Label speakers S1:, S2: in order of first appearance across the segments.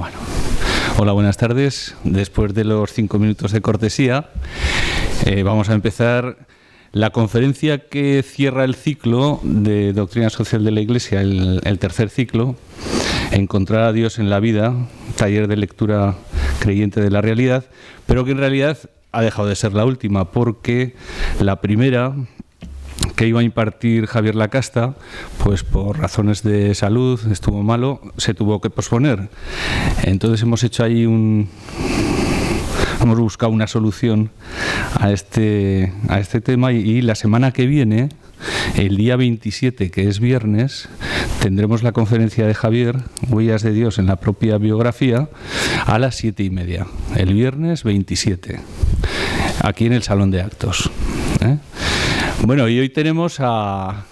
S1: Bueno, hola, buenas tardes. Después de los cinco minutos de cortesía, eh, vamos a empezar la conferencia que cierra el ciclo de Doctrina Social de la Iglesia, el, el tercer ciclo, Encontrar a Dios en la vida, taller de lectura creyente de la realidad, pero que en realidad ha dejado de ser la última, porque la primera que iba a impartir Javier Lacasta, pues por razones de salud estuvo malo, se tuvo que posponer. Entonces hemos hecho ahí un hemos buscado una solución a este a este tema y, la semana que viene el día 27, que es viernes, tendremos la conferencia de Javier, Huellas de Dios en la propia biografía, a las siete y media. El viernes 27, aquí en el Salón de Actos. ¿eh? Bueno, y hoy tenemos a.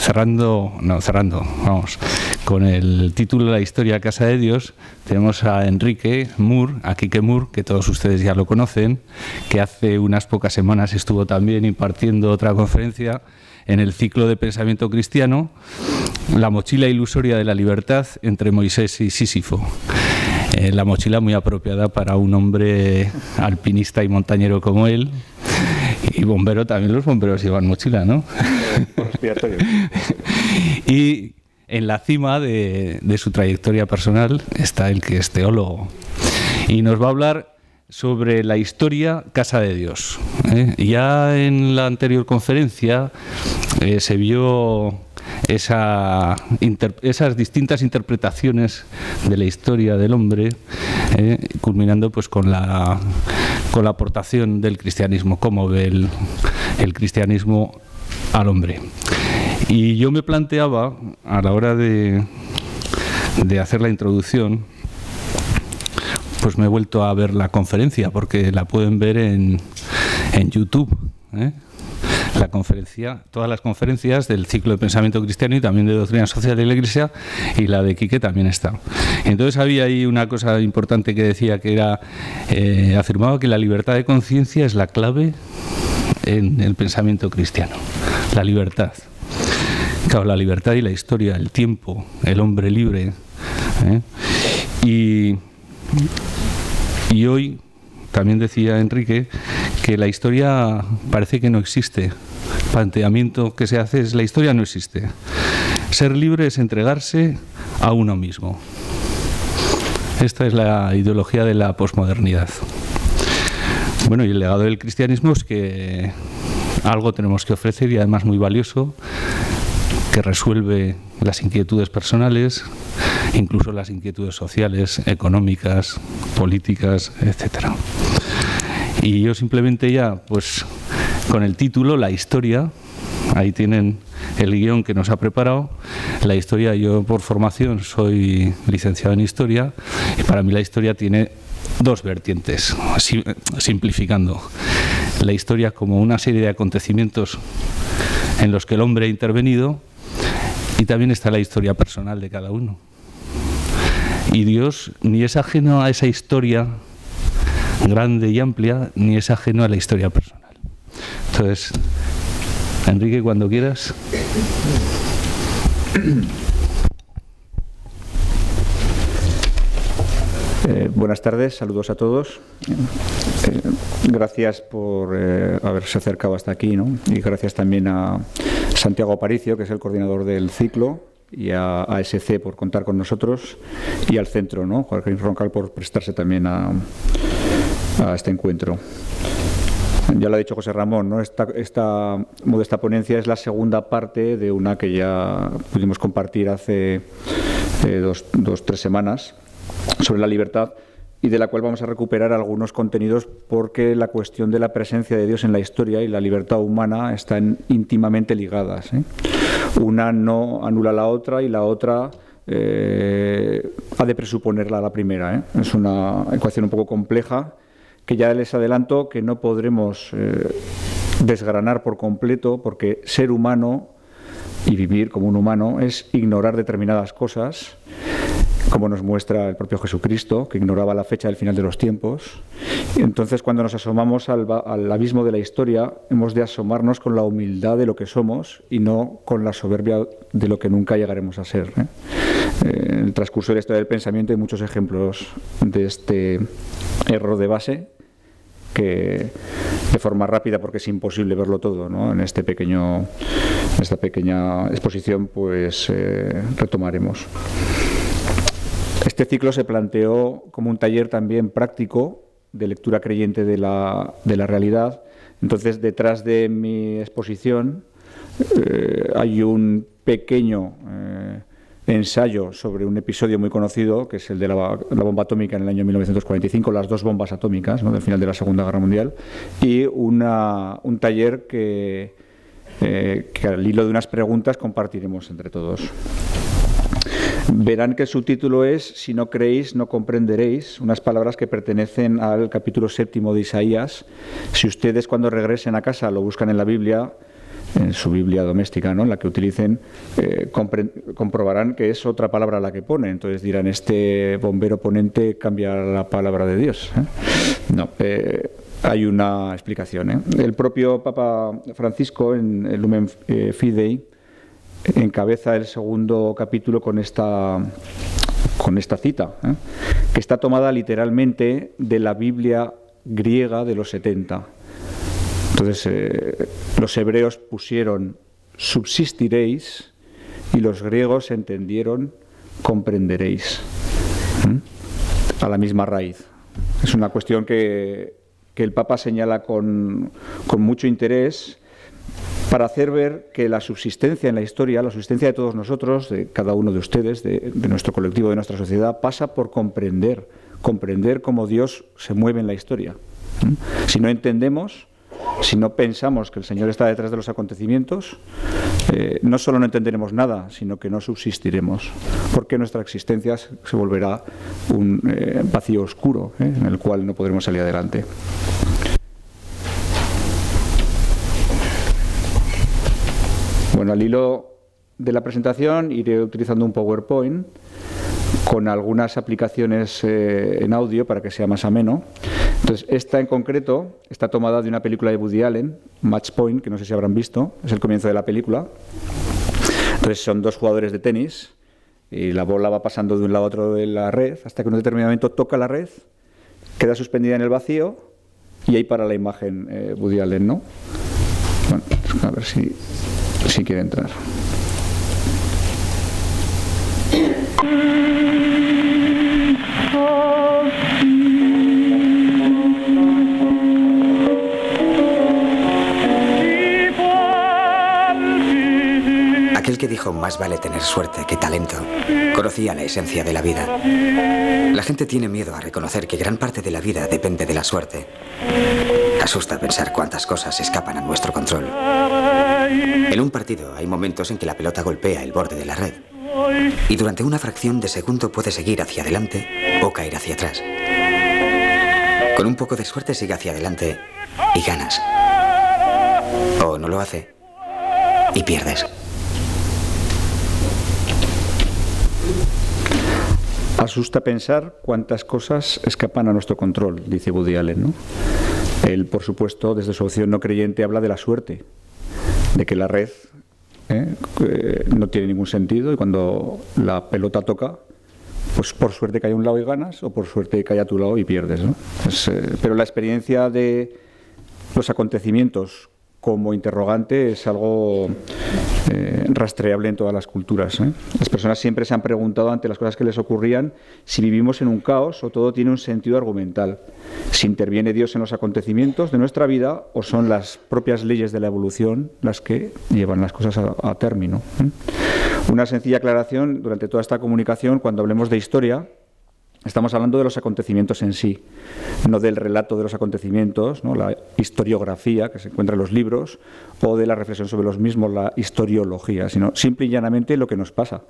S1: Cerrando, no, cerrando, vamos, con el título de la historia Casa de Dios, tenemos a Enrique Moore, a Quique Moore, que todos ustedes ya lo conocen, que hace unas pocas semanas estuvo también impartiendo otra conferencia en el ciclo de pensamiento cristiano, La mochila ilusoria de la libertad entre Moisés y Sísifo. Eh, la mochila muy apropiada para un hombre alpinista y montañero como él. Y bombero también, los bomberos llevan mochila, ¿no? y en la cima de, de, su trayectoria personal está el que es teólogo. Y nos va a hablar sobre la historia Casa de Dios. ¿eh? Ya en la anterior conferencia eh, se vio esa esas distintas interpretaciones de la historia del hombre, eh, culminando pues con la, con la aportación del cristianismo, cómo ve el, cristianismo al hombre. Y yo me planteaba, a la hora de, de hacer la introducción, pues me he vuelto a ver la conferencia, porque la pueden ver en, en YouTube. ¿eh? La conferencia, todas las conferencias del ciclo de pensamiento cristiano y también de doctrina social de la Iglesia y la de Quique también está. Entonces había ahí una cosa importante que decía que era, eh, afirmaba que la libertad de conciencia es la clave en el pensamiento cristiano, la libertad. Claro, la libertad y la historia, el tiempo, el hombre libre. ¿eh? Y, y hoy también decía Enrique que la historia parece que no existe. El planteamiento que se hace es la historia no existe. Ser libre es entregarse a uno mismo. Esta es la ideología de la posmodernidad. Bueno, y el legado del cristianismo es que algo tenemos que ofrecer y además muy valioso, que resuelve las inquietudes personales, incluso las inquietudes sociales, económicas, políticas, etcétera. Y yo simplemente ya, pues con el título, la historia, ahí tienen el guion que nos ha preparado. La historia, yo por formación soy licenciado en historia y para mí la historia tiene dos vertientes, simplificando. La historia como una serie de acontecimientos en los que el hombre ha intervenido y también está la historia personal de cada uno. Y Dios ni es ajeno a esa historia grande y amplia, ni es ajeno a la historia personal. Entonces, Enrique, cuando quieras.
S2: Eh, buenas tardes, saludos a todos. Eh, gracias por eh, haberse acercado hasta aquí, ¿no? Y gracias también a Santiago Aparicio, que es el coordinador del ciclo, y a ASC por contar con nosotros, y al centro, ¿no? Joaquín Roncal por prestarse también a, a este encuentro. Ya lo ha dicho José Ramón, ¿no? esta, esta modesta ponencia es la segunda parte de una que ya pudimos compartir hace eh, dos, dos, tres semanas sobre la libertad y de la cual vamos a recuperar algunos contenidos porque la cuestión de la presencia de Dios en la historia y la libertad humana están íntimamente ligadas. ¿eh? Una no anula la otra y la otra eh, ha de presuponerla la primera. ¿eh? Es una ecuación un poco compleja que ya les adelanto que no podremos eh, desgranar por completo porque ser humano y vivir como un humano es ignorar determinadas cosas como nos muestra el propio Jesucristo, que ignoraba la fecha del final de los tiempos. Entonces, cuando nos asomamos al, al, abismo de la historia, hemos de asomarnos con la humildad de lo que somos y no con la soberbia de lo que nunca llegaremos a ser. ¿eh? en el transcurso de la historia del pensamiento hay muchos ejemplos de este error de base que de forma rápida, porque es imposible verlo todo en este pequeño, esta pequeña exposición, pues eh, retomaremos. Este ciclo se planteó como un taller también práctico de lectura creyente de la, de la realidad. Entonces, detrás de mi exposición eh, hay un pequeño eh, ensayo sobre un episodio muy conocido, que es el de la, bomba atómica en el año 1945, las dos bombas atómicas del final de la Segunda Guerra Mundial, y una, un taller que, eh, que al hilo de unas preguntas compartiremos entre todos. Verán que el subtítulo es Si no creéis, no comprenderéis, unas palabras que pertenecen al capítulo séptimo de Isaías. Si ustedes cuando regresen a casa lo buscan en la Biblia, en su Biblia doméstica, ¿no? en la que utilicen, eh, comprobarán que es otra palabra la que pone. Entonces dirán, este bombero ponente cambia la palabra de Dios. ¿eh? No, eh, hay una explicación. El propio Papa Francisco, en el Lumen Fidei, encabeza el segundo capítulo con esta, con esta cita, que está tomada literalmente de la Biblia griega de los 70 entonces eh, los hebreos pusieron subsistiréis y los griegos entendieron comprenderéis. A la misma raíz. Es una cuestión que, el Papa señala con, mucho interés para hacer ver que la subsistencia en la historia, la subsistencia de todos nosotros, de cada uno de ustedes, de, de, nuestro colectivo, de nuestra sociedad, pasa por comprender, comprender cómo Dios se mueve en la historia. Si no entendemos, si no pensamos que el Señor está detrás de los acontecimientos, eh, no solo no entenderemos nada, sino que no subsistiremos, porque nuestra existencia se volverá un eh, vacío oscuro eh, en el cual no podremos salir adelante. Bueno, al hilo de la presentación iré utilizando un PowerPoint con algunas aplicaciones en audio para que sea más ameno. Entonces, esta en concreto está tomada de una película de Woody Allen, Match Point, que no sé si habrán visto, es el comienzo de la película. Entonces, son dos jugadores de tenis y la bola va pasando de un lado a otro de la red hasta que en un determinado momento toca la red, queda suspendida en el vacío y ahí para la imagen eh, Woody Allen, ¿no? Bueno, a ver si, si quiere entrar.
S3: Más vale tener suerte que talento conocía la esencia de la vida. La gente tiene miedo a reconocer que gran parte de la vida depende de la suerte. Asusta pensar cuántas cosas escapan a nuestro control. En un partido hay momentos en que la pelota golpea el borde de la red y durante una fracción de segundo puede seguir hacia adelante o caer hacia atrás. Con un poco de suerte sigue hacia adelante y ganas. O no lo hace y pierdes.
S2: Asusta pensar cuántas cosas escapan a nuestro control, dice Woody Allen. ¿no? Él, por supuesto, desde su opción no creyente, habla de la suerte, de que la red ¿eh? no tiene ningún sentido y cuando la pelota toca, pues por suerte cae a un lado y ganas, o por suerte cae a tu lado y pierdes. ¿no? Eh, pero la experiencia de los acontecimientos como interrogante es algo rastreable en todas las culturas. ¿eh? Las personas siempre se han preguntado ante las cosas que les ocurrían si vivimos en un caos o todo tiene un sentido argumental, si interviene Dios en los acontecimientos de nuestra vida o son las propias leyes de la evolución las que llevan las cosas a, a término. ¿eh? Una sencilla aclaración durante toda esta comunicación, cuando hablemos de historia, Estamos hablando de los acontecimientos en sí, no del relato de los acontecimientos, ¿no? la historiografía que se encuentra en los libros, o de la reflexión sobre los mismos, la historiología, sino simple y llanamente lo que nos pasa,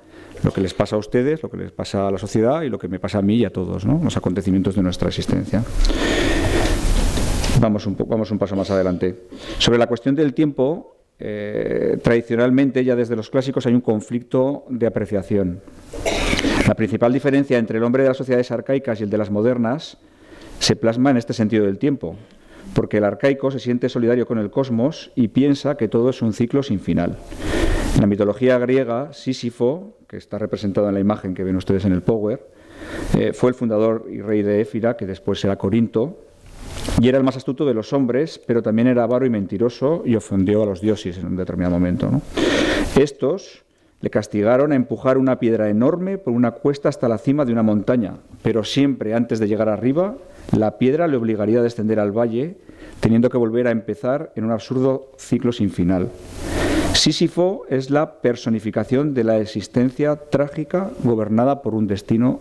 S2: lo que les pasa a ustedes, lo que les pasa a la sociedad y lo que me pasa a mí y a todos, ¿no? los acontecimientos de nuestra existencia. Vamos un, vamos un paso más adelante. Sobre la cuestión del tiempo, eh, tradicionalmente, ya desde los clásicos, hay un conflicto de apreciación. La principal diferencia entre el hombre de las sociedades arcaicas y el de las modernas se plasma en este sentido del tiempo, porque el arcaico se siente solidario con el cosmos y piensa que todo es un ciclo sin final. En la mitología griega, Sísifo, que está representado en la imagen que ven ustedes en el Power, eh, fue el fundador y rey de Éfira, que después será Corinto, y era el más astuto de los hombres, pero también era avaro y mentiroso y ofendió a los dioses en un determinado momento. Estos le castigaron a empujar una piedra enorme por una cuesta hasta la cima de una montaña, pero siempre antes de llegar arriba, la piedra le obligaría a descender al valle, teniendo que volver a empezar en un absurdo ciclo sin final. Sísifo es la personificación de la existencia trágica gobernada por un destino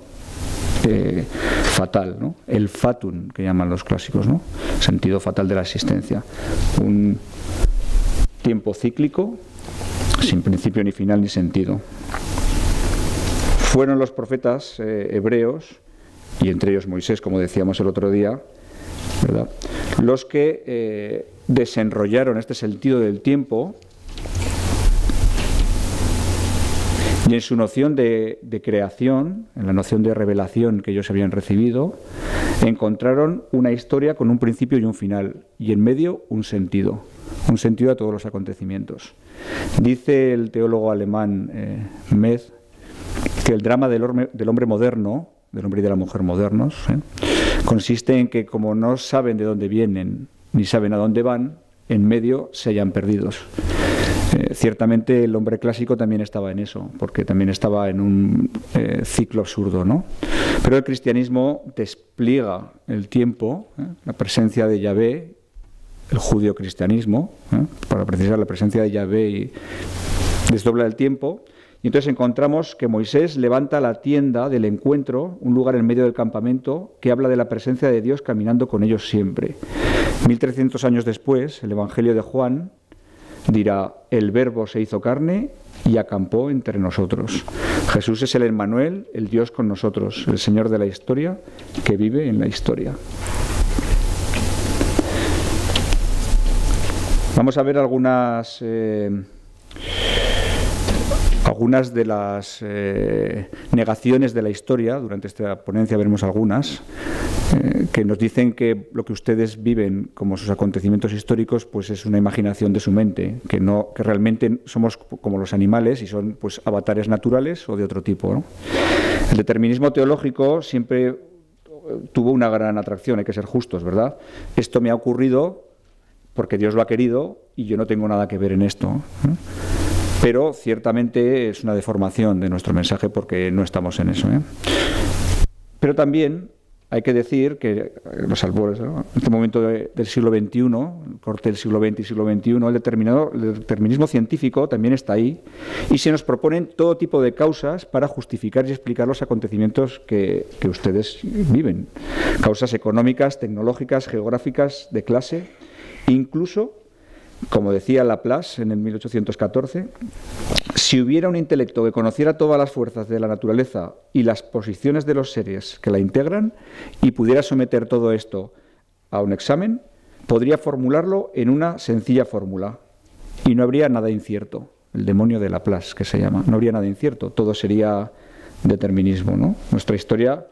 S2: eh, fatal, ¿no? el fatum que llaman los clásicos, ¿no? sentido fatal de la existencia. Un tiempo cíclico sin principio ni final ni sentido. Fueron los profetas eh, hebreos, y entre ellos Moisés, como decíamos el otro día, los que eh, desenrollaron este sentido del tiempo y en su noción de, creación, en la noción de revelación que ellos habían recibido, encontraron una historia con un principio y un final, y en medio un sentido, un sentido a todos los acontecimientos. Dice el teólogo alemán eh, que el drama del, hombre moderno, del hombre y de la mujer modernos, eh, consiste en que como no saben de dónde vienen ni saben a dónde van, en medio se hayan perdidos. Eh, ciertamente el hombre clásico también estaba en eso, porque también estaba en un ciclo absurdo, ¿no? Pero el cristianismo despliega el tiempo, la presencia de Yahvé el judío-cristianismo, ¿eh? para precisar la presencia de Yahvé y desdobla el tiempo. Y entonces encontramos que Moisés levanta la tienda del encuentro, un lugar en medio del campamento, que habla de la presencia de Dios caminando con ellos siempre. 1300 años después, el Evangelio de Juan dirá, el verbo se hizo carne y acampó entre nosotros. Jesús es el Emmanuel, el Dios con nosotros, el Señor de la historia, que vive en la historia. Vamos a ver algunas, eh, algunas de las eh, negaciones de la historia. Durante esta ponencia veremos algunas eh, que nos dicen que lo que ustedes viven como sus acontecimientos históricos pues es una imaginación de su mente, que, no, que realmente somos como los animales y son pues avatares naturales o de otro tipo. El determinismo teológico siempre tuvo una gran atracción, hay que ser justos, ¿verdad? Esto me ha ocurrido porque Dios lo ha querido y yo no tengo nada que ver en esto. Pero ciertamente es una deformación de nuestro mensaje porque no estamos en eso. ¿eh? Pero también hay que decir que los albores, en este momento del siglo XXI, el corte del siglo XX y siglo XXI, el, determinismo científico también está ahí y se nos proponen todo tipo de causas para justificar y explicar los acontecimientos que ustedes viven. Causas económicas, tecnológicas, geográficas, de clase Incluso, como decía Laplace en el 1814, si hubiera un intelecto que conociera todas las fuerzas de la naturaleza y las posiciones de los seres que la integran y pudiera someter todo esto a un examen, podría formularlo en una sencilla fórmula y no habría nada incierto. El demonio de Laplace, que se llama. No habría nada incierto, todo sería determinismo. ¿no? Nuestra historia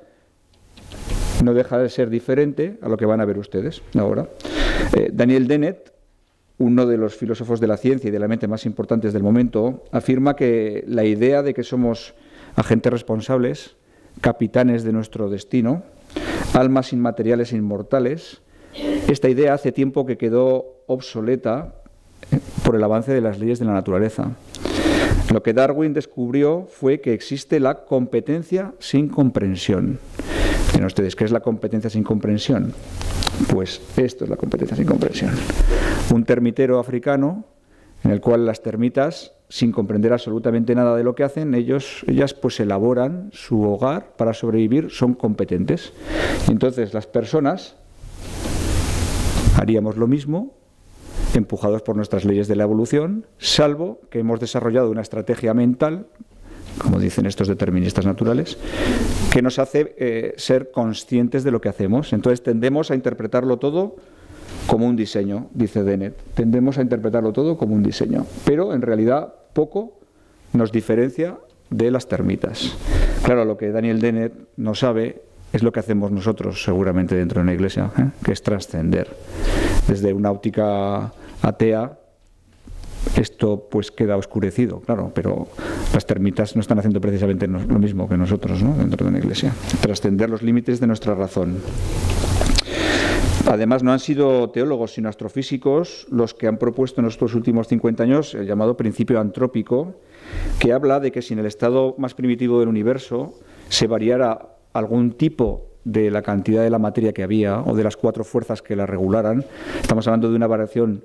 S2: no deja de ser diferente a lo que van a ver ustedes ahora. Eh, Daniel Dennett, uno de los filósofos de la ciencia y de la mente más importantes del momento, afirma que la idea de que somos agentes responsables, capitanes de nuestro destino, almas inmateriales e inmortales, esta idea hace tiempo que quedó obsoleta eh, por el avance de las leyes de la naturaleza. Lo que Darwin descubrió fue que existe la competencia sin comprensión. Ustedes, ¿qué es la competencia sin comprensión? Pues esto es la competencia sin comprensión. Un termitero africano en el cual las termitas, sin comprender absolutamente nada de lo que hacen, ellos, ellas pues elaboran su hogar para sobrevivir, son competentes. Y entonces las personas haríamos lo mismo, empujados por nuestras leyes de la evolución, salvo que hemos desarrollado una estrategia mental como dicen estos deterministas naturales, que nos hace eh, ser conscientes de lo que hacemos. Entonces tendemos a interpretarlo todo como un diseño, dice Dennett. Tendemos a interpretarlo todo como un diseño, pero en realidad poco nos diferencia de las termitas. Claro, lo que Daniel Dennett no sabe es lo que hacemos nosotros seguramente dentro de una iglesia, ¿eh? que es trascender. Desde una óptica atea esto pues queda oscurecido, claro, pero las termitas no están haciendo precisamente lo mismo que nosotros ¿no? dentro de una iglesia, trascender los límites de nuestra razón. Además, no han sido teólogos sino astrofísicos los que han propuesto en estos últimos 50 años el llamado principio antrópico, que habla de que si en el estado más primitivo del universo se variara algún tipo de la cantidad de la materia que había o de las cuatro fuerzas que la regularan, estamos hablando de una variación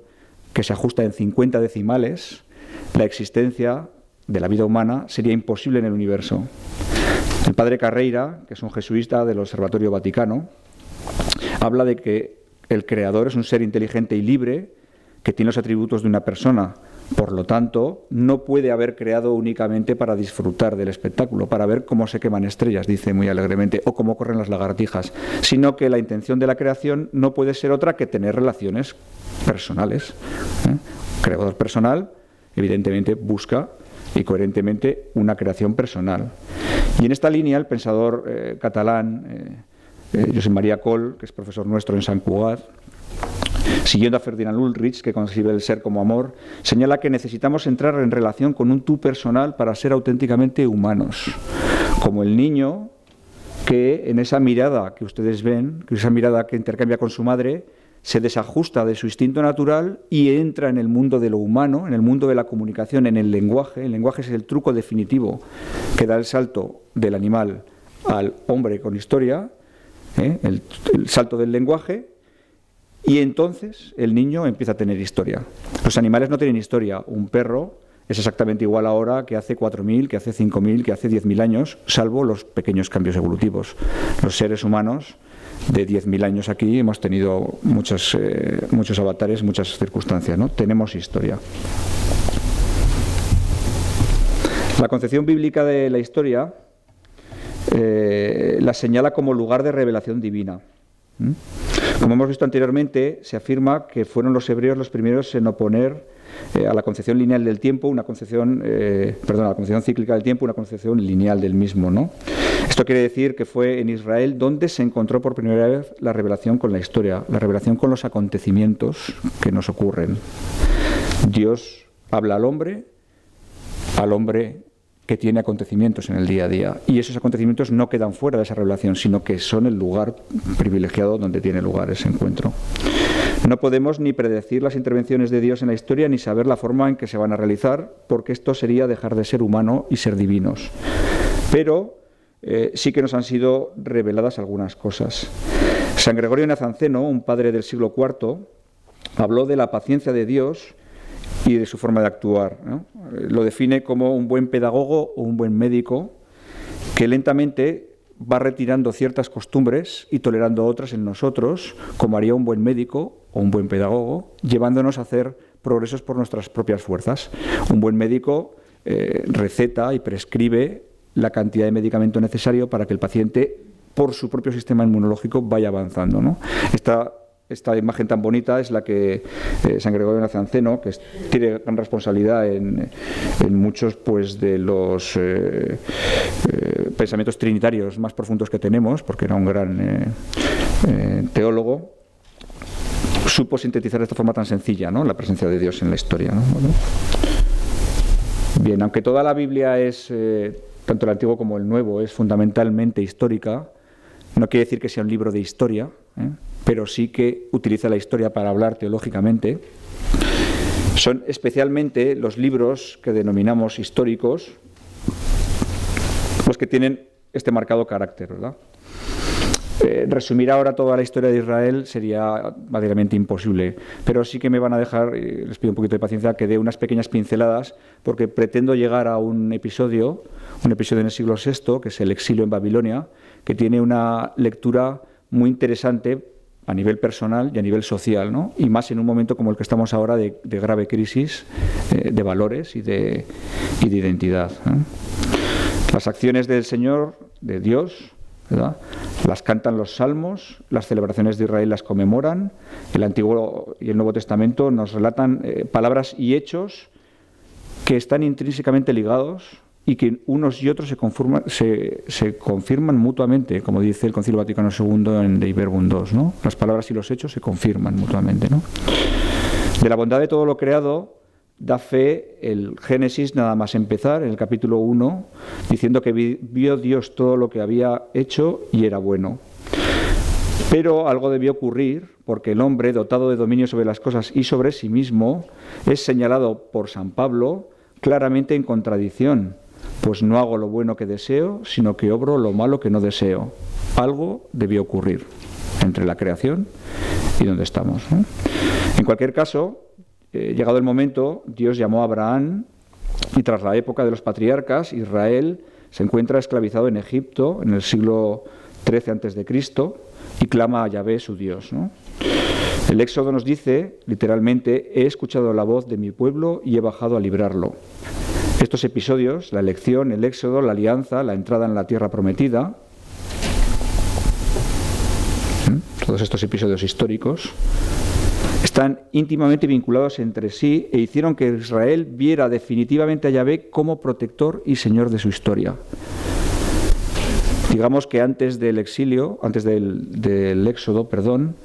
S2: que se ajusta en 50 decimales, la existencia de la vida humana sería imposible en el universo. El padre Carreira, que es un jesuista del Observatorio Vaticano, habla de que el creador es un ser inteligente y libre que tiene los atributos de una persona. Por lo tanto, no puede haber creado únicamente para disfrutar del espectáculo, para ver cómo se queman estrellas, dice muy alegremente, o cómo corren las lagartijas, sino que la intención de la creación no puede ser otra que tener relaciones personales. ¿eh? creador personal, evidentemente, busca y coherentemente una creación personal. Y en esta línea, el pensador eh, catalán eh, José María Coll, que es profesor nuestro en San Cugat, siguiendo a Ferdinand Ulrich, que concibe el ser como amor, señala que necesitamos entrar en relación con un tú personal para ser auténticamente humanos, como el niño que en esa mirada que ustedes ven, que esa mirada que intercambia con su madre, se desajusta de su instinto natural y entra en el mundo de lo humano, en el mundo de la comunicación, en el lenguaje. El lenguaje es el truco definitivo que da el salto del animal al hombre con historia, ¿eh? el, el salto del lenguaje, y entonces el niño empieza a tener historia. Los animales no tienen historia. Un perro es exactamente igual ahora que hace 4.000, que hace 5.000, que hace 10.000 años, salvo los pequeños cambios evolutivos. Los seres humanos de 10.000 años aquí hemos tenido muchos, eh, muchos avatares, muchas circunstancias, ¿no? Tenemos historia. La concepción bíblica de la historia eh, la señala como lugar de revelación divina. Como hemos visto anteriormente, se afirma que fueron los hebreos los primeros en oponer eh, a la concepción lineal del tiempo, una concepción, eh, perdón, a la concepción cíclica del tiempo, una concepción lineal del mismo, ¿no? Esto quiere decir que fue en Israel donde se encontró por primera vez la revelación con la historia, la revelación con los acontecimientos que nos ocurren. Dios habla al hombre, al hombre que tiene acontecimientos en el día a día. Y esos acontecimientos no quedan fuera de esa revelación, sino que son el lugar privilegiado donde tiene lugar ese encuentro. No podemos ni predecir las intervenciones de Dios en la historia ni saber la forma en que se van a realizar, porque esto sería dejar de ser humano y ser divinos. Pero eh, sí que nos han sido reveladas algunas cosas. San Gregorio Nazanceno, un padre del siglo IV, habló de la paciencia de Dios y de su forma de actuar. Lo define como un buen pedagogo o un buen médico que lentamente va retirando ciertas costumbres y tolerando otras en nosotros, como haría un buen médico o un buen pedagogo, llevándonos a hacer progresos por nuestras propias fuerzas. Un buen médico eh, receta y prescribe la cantidad de medicamento necesario para que el paciente, por su propio sistema inmunológico, vaya avanzando. ¿no? Esta imagen tan bonita es la que eh, San Gregorio Nazanceno, que tiene gran responsabilidad en, muchos pues, de los eh, eh, pensamientos trinitarios más profundos que tenemos, porque era un gran teólogo, supo sintetizar de esta forma tan sencilla ¿no? la presencia de Dios en la historia. Bien, aunque toda la Biblia es, tanto el Antiguo como el Nuevo, es fundamentalmente histórica, no quiere decir que sea un libro de historia pero sí que utiliza la historia para hablar teológicamente. Son especialmente los libros que denominamos históricos los que tienen este marcado carácter, ¿verdad? Eh, resumir ahora toda la historia de Israel sería básicamente imposible, pero sí que me van a dejar, les pido un poquito de paciencia, que dé unas pequeñas pinceladas, porque pretendo llegar a un episodio, un episodio en el siglo VI, que es el exilio en Babilonia, que tiene una lectura muy interesante a nivel personal y a nivel social, ¿no? y más en un momento como el que estamos ahora de, grave crisis eh, de valores y de, identidad. Las acciones del Señor, de Dios, las cantan los salmos, las celebraciones de Israel las conmemoran, el Antiguo y el Nuevo Testamento nos relatan eh, palabras y hechos que están intrínsecamente ligados y que unos y otros se, confirman mutuamente, como dice el Concilio Vaticano II en Dei Verbum II. ¿no? Las palabras y los hechos se confirman mutuamente. ¿no? De la bondad de todo lo creado, da fe el Génesis nada más empezar, en el capítulo 1, diciendo que vio Dios todo lo que había hecho y era bueno. Pero algo debió ocurrir porque el hombre, dotado de dominio sobre las cosas y sobre sí mismo, es señalado por San Pablo claramente en contradicción, pues no hago lo bueno que deseo, sino que obro lo malo que no deseo. Algo debió ocurrir entre la creación y donde estamos. En cualquier caso, eh, llegado el momento, Dios llamó a Abraham y tras la época de los patriarcas, Israel se encuentra esclavizado en Egipto en el siglo XIII a.C. y clama a Yahvé su Dios. El Éxodo nos dice, literalmente, he escuchado la voz de mi pueblo y he bajado a librarlo. Estos episodios, la elección, el Éxodo, la alianza, la entrada en la tierra prometida, todos estos episodios históricos, están íntimamente vinculados entre sí e hicieron que Israel viera definitivamente a Yahvé como protector y señor de su historia. Digamos que antes del exilio, antes del, éxodo, perdón,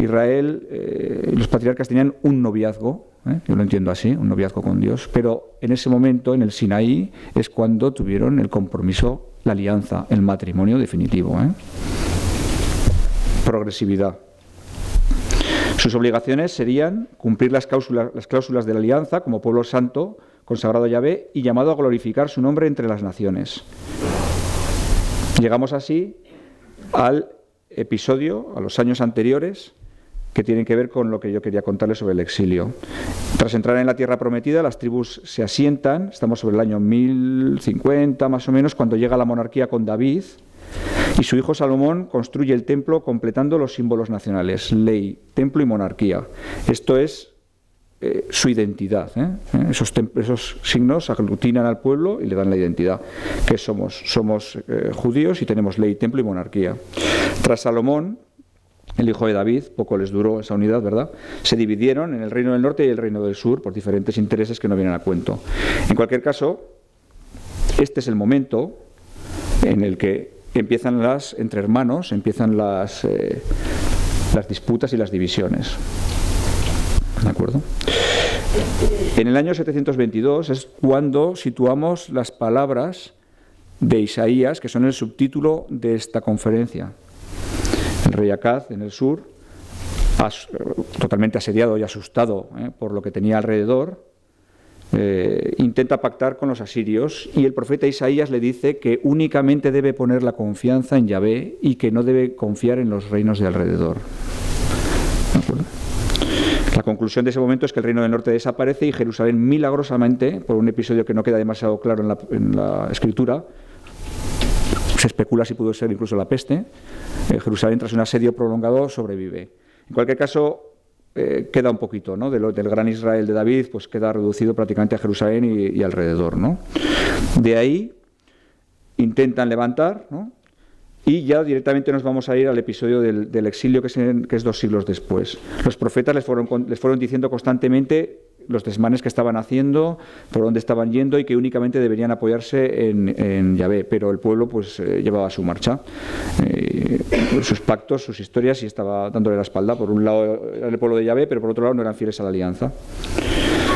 S2: Israel, eh, los patriarcas tenían un noviazgo, ¿eh? yo lo entiendo así, un noviazgo con Dios, pero en ese momento, en el Sinaí, es cuando tuvieron el compromiso, la alianza, el matrimonio definitivo. ¿eh? Progresividad. Sus obligaciones serían cumplir las cláusulas, las cláusulas de la alianza como pueblo santo, consagrado a Yahvé y llamado a glorificar su nombre entre las naciones. Llegamos así al episodio, a los años anteriores, que tienen que ver con lo que yo quería contarles sobre el exilio. Tras entrar en la tierra prometida, las tribus se asientan, estamos sobre el año 1050 más o menos, cuando llega la monarquía con David, y su hijo Salomón construye el templo completando los símbolos nacionales, ley, templo y monarquía. Esto es eh, su identidad. ¿eh? ¿Eh? Esos, esos, signos aglutinan al pueblo y le dan la identidad. que somos? Somos judíos y tenemos ley, templo y monarquía. Tras Salomón, el hijo de David, poco les duró esa unidad, ¿verdad? Se dividieron en el reino del norte y el reino del sur por diferentes intereses que no vienen a cuento. En cualquier caso, este es el momento en el que empiezan las, entre hermanos, empiezan las, eh, las disputas y las divisiones. ¿De acuerdo? En el año 722 es cuando situamos las palabras de Isaías, que son el subtítulo de esta conferencia. El rey Acaz, en el sur, totalmente asediado y asustado eh, por lo que tenía alrededor, eh, intenta pactar con los asirios y el profeta Isaías le dice que únicamente debe poner la confianza en Yahvé y que no debe confiar en los reinos de alrededor. La conclusión de ese momento es que el reino del norte desaparece y Jerusalén milagrosamente, por un episodio que no queda demasiado claro en la, escritura, especula si pudo ser incluso la peste, eh, Jerusalén tras un asedio prolongado sobrevive. En cualquier caso, eh, queda un poquito, ¿no? del gran Israel de David, pues queda reducido prácticamente a Jerusalén y, alrededor, ¿no? De ahí intentan levantar, ¿no? Y ya directamente nos vamos a ir al episodio del, exilio, que es, que es, dos siglos después. Los profetas les fueron, les fueron diciendo constantemente los desmanes que estaban haciendo, por dónde estaban yendo y que únicamente deberían apoyarse en, en Yahvé, pero el pueblo pues eh, llevaba su marcha, eh, sus pactos, sus historias y estaba dándole la espalda. Por un lado era el pueblo de Yahvé, pero por otro lado no eran fieles a la alianza.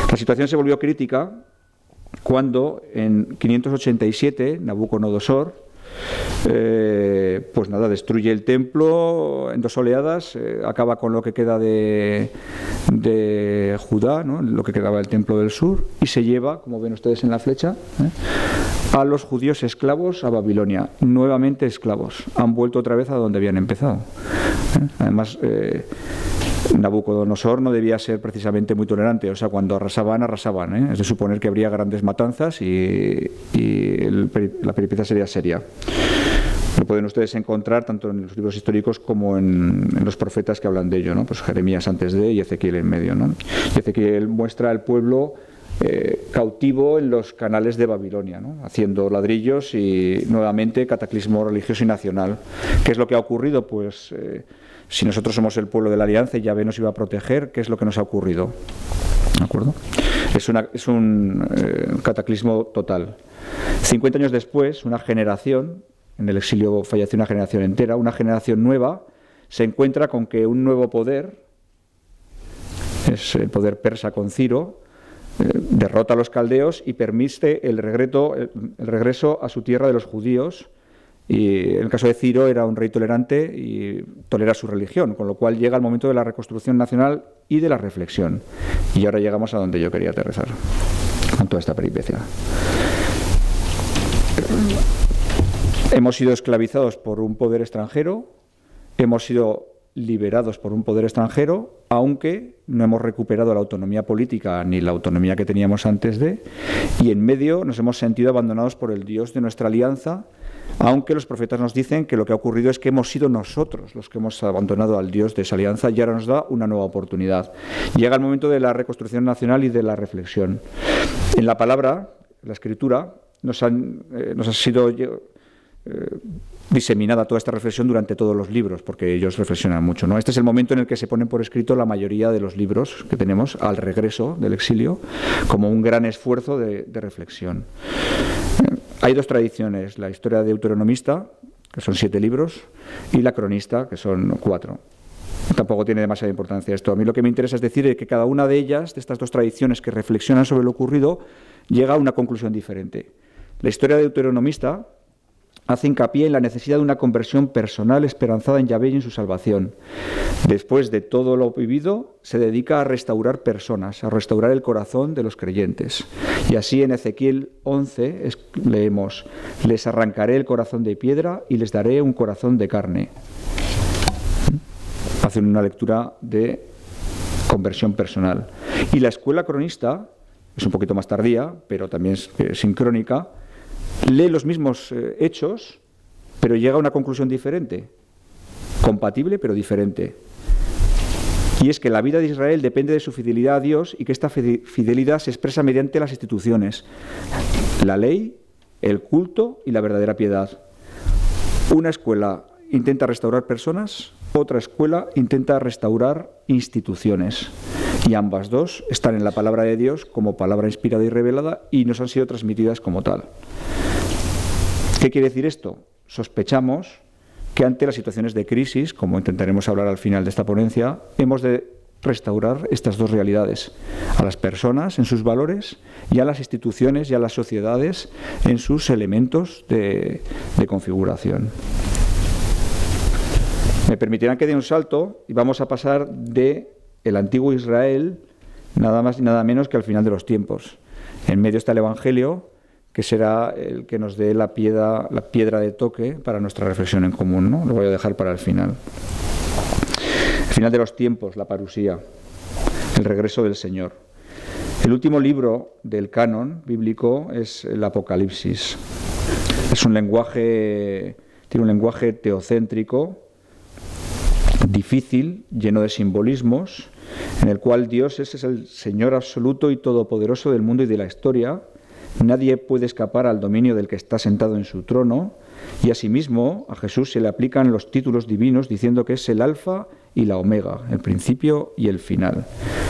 S2: La situación se volvió crítica cuando en 587 Nabucodonosor eh, pues nada, destruye el templo en dos oleadas, eh, acaba con lo que queda de, Judá, lo que quedaba del templo del sur, y se lleva, como ven ustedes en la flecha, ¿eh? a los judíos esclavos a Babilonia, nuevamente esclavos. Han vuelto otra vez a donde habían empezado. Además, Nabucodonosor no debía ser precisamente muy tolerante, o sea, cuando arrasaban, arrasaban. ¿eh? Es de suponer que habría grandes matanzas y, la peripecia sería seria. Lo pueden ustedes encontrar tanto en los libros históricos como en, los profetas que hablan de ello, ¿no? Pues Jeremías antes de y Ezequiel en medio, ¿no? Y Ezequiel muestra al pueblo eh, cautivo en los canales de Babilonia, haciendo ladrillos y nuevamente cataclismo religioso y nacional. ¿Qué es lo que ha ocurrido? Pues eh, si nosotros somos el pueblo de la alianza y Yahvé nos iba a proteger, ¿qué es lo que nos ha ocurrido? ¿De acuerdo? Es, es un eh, cataclismo total. 50 años después, una generación, en el exilio falleció una generación entera, una generación nueva, se encuentra con que un nuevo poder, es el poder persa con Ciro, derrota a los caldeos y permite el regreso, el regreso a su tierra de los judíos. Y en el caso de Ciro era un rey tolerante y tolera su religión, con lo cual llega el momento de la reconstrucción nacional y de la reflexión. Y ahora llegamos a donde yo quería aterrizar con toda esta peripecia. Hemos sido esclavizados por un poder extranjero, hemos sido liberados por un poder extranjero, aunque no hemos recuperado la autonomía política ni la autonomía que teníamos antes de, y en medio nos hemos sentido abandonados por el Dios de nuestra alianza, aunque los profetas nos dicen que lo que ha ocurrido es que hemos sido nosotros los que hemos abandonado al Dios de esa alianza y ahora nos da una nueva oportunidad. Llega el momento de la reconstrucción nacional y de la reflexión. En la palabra, la escritura, nos, han, eh, nos ha sido eh, diseminada toda esta reflexión durante todos los libros, porque ellos reflexionan mucho. ¿no? Este es el momento en el que se ponen por escrito la mayoría de los libros que tenemos al regreso del exilio, como un gran esfuerzo de, reflexión. Eh, hay dos tradiciones, la historia deuteronomista, que son siete libros, y la cronista, que son cuatro. Tampoco tiene demasiada importancia esto. A mí lo que me interesa es decir que cada una de ellas, de estas dos tradiciones que reflexionan sobre lo ocurrido, llega a una conclusión diferente. La historia deuteronomista hace hincapié en la necesidad de una conversión personal esperanzada en Yahvé y en su salvación. Después de todo lo vivido, se dedica a restaurar personas, a restaurar el corazón de los creyentes. Y así en Ezequiel 11 leemos, les arrancaré el corazón de piedra y les daré un corazón de carne. Hacen una lectura de conversión personal. Y la escuela cronista, es un poquito más tardía, pero también es sincrónica, lee los mismos eh, hechos, pero llega a una conclusión diferente, compatible pero diferente. Y es que la vida de Israel depende de su fidelidad a Dios y que esta fidelidad se expresa mediante las instituciones, la ley, el culto y la verdadera piedad. Una escuela intenta restaurar personas, otra escuela intenta restaurar instituciones. Y ambas dos están en la palabra de Dios como palabra inspirada y revelada y nos han sido transmitidas como tal. ¿Qué quiere decir esto? Sospechamos que ante las situaciones de crisis, como intentaremos hablar al final de esta ponencia, hemos de restaurar estas dos realidades, a las personas en sus valores y a las instituciones y a las sociedades en sus elementos de, configuración. Me permitirán que dé un salto y vamos a pasar de el antiguo Israel nada más y nada menos que al final de los tiempos. En medio está el Evangelio, que será el que nos dé la piedra, la piedra de toque para nuestra reflexión en común. ¿no? Lo voy a dejar para el final. El final de los tiempos, la parusía, el regreso del Señor. El último libro del canon bíblico es el Apocalipsis. Es un lenguaje, tiene un lenguaje teocéntrico, difícil, lleno de simbolismos, en el cual Dios es el Señor absoluto y todopoderoso del mundo y de la historia, Nadie puede escapar al dominio del que está sentado en su trono y asimismo a Jesús se le aplican los títulos divinos diciendo que es el alfa y la omega, el principio y el final.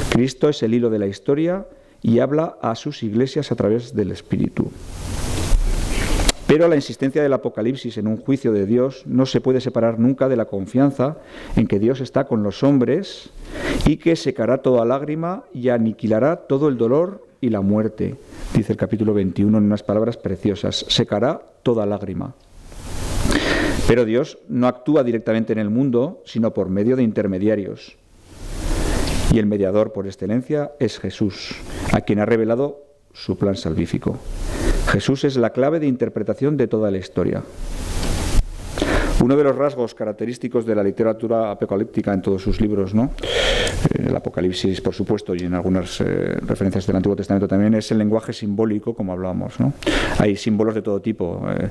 S2: Cristo es el hilo de la historia y habla a sus iglesias a través del Espíritu. Pero la insistencia del Apocalipsis en un juicio de Dios no se puede separar nunca de la confianza en que Dios está con los hombres y que secará toda lágrima y aniquilará todo el dolor y la muerte, dice el capítulo 21 en unas palabras preciosas, secará toda lágrima. Pero Dios no actúa directamente en el mundo, sino por medio de intermediarios. Y el mediador por excelencia es Jesús, a quien ha revelado su plan salvífico. Jesús es la clave de interpretación de toda la historia. Uno de los rasgos característicos de la literatura apocalíptica en todos sus libros, ¿no? Eh, el Apocalipsis, por supuesto, y en algunas eh, referencias del Antiguo Testamento también, es el lenguaje simbólico, como hablábamos. ¿no? Hay símbolos de todo tipo, eh,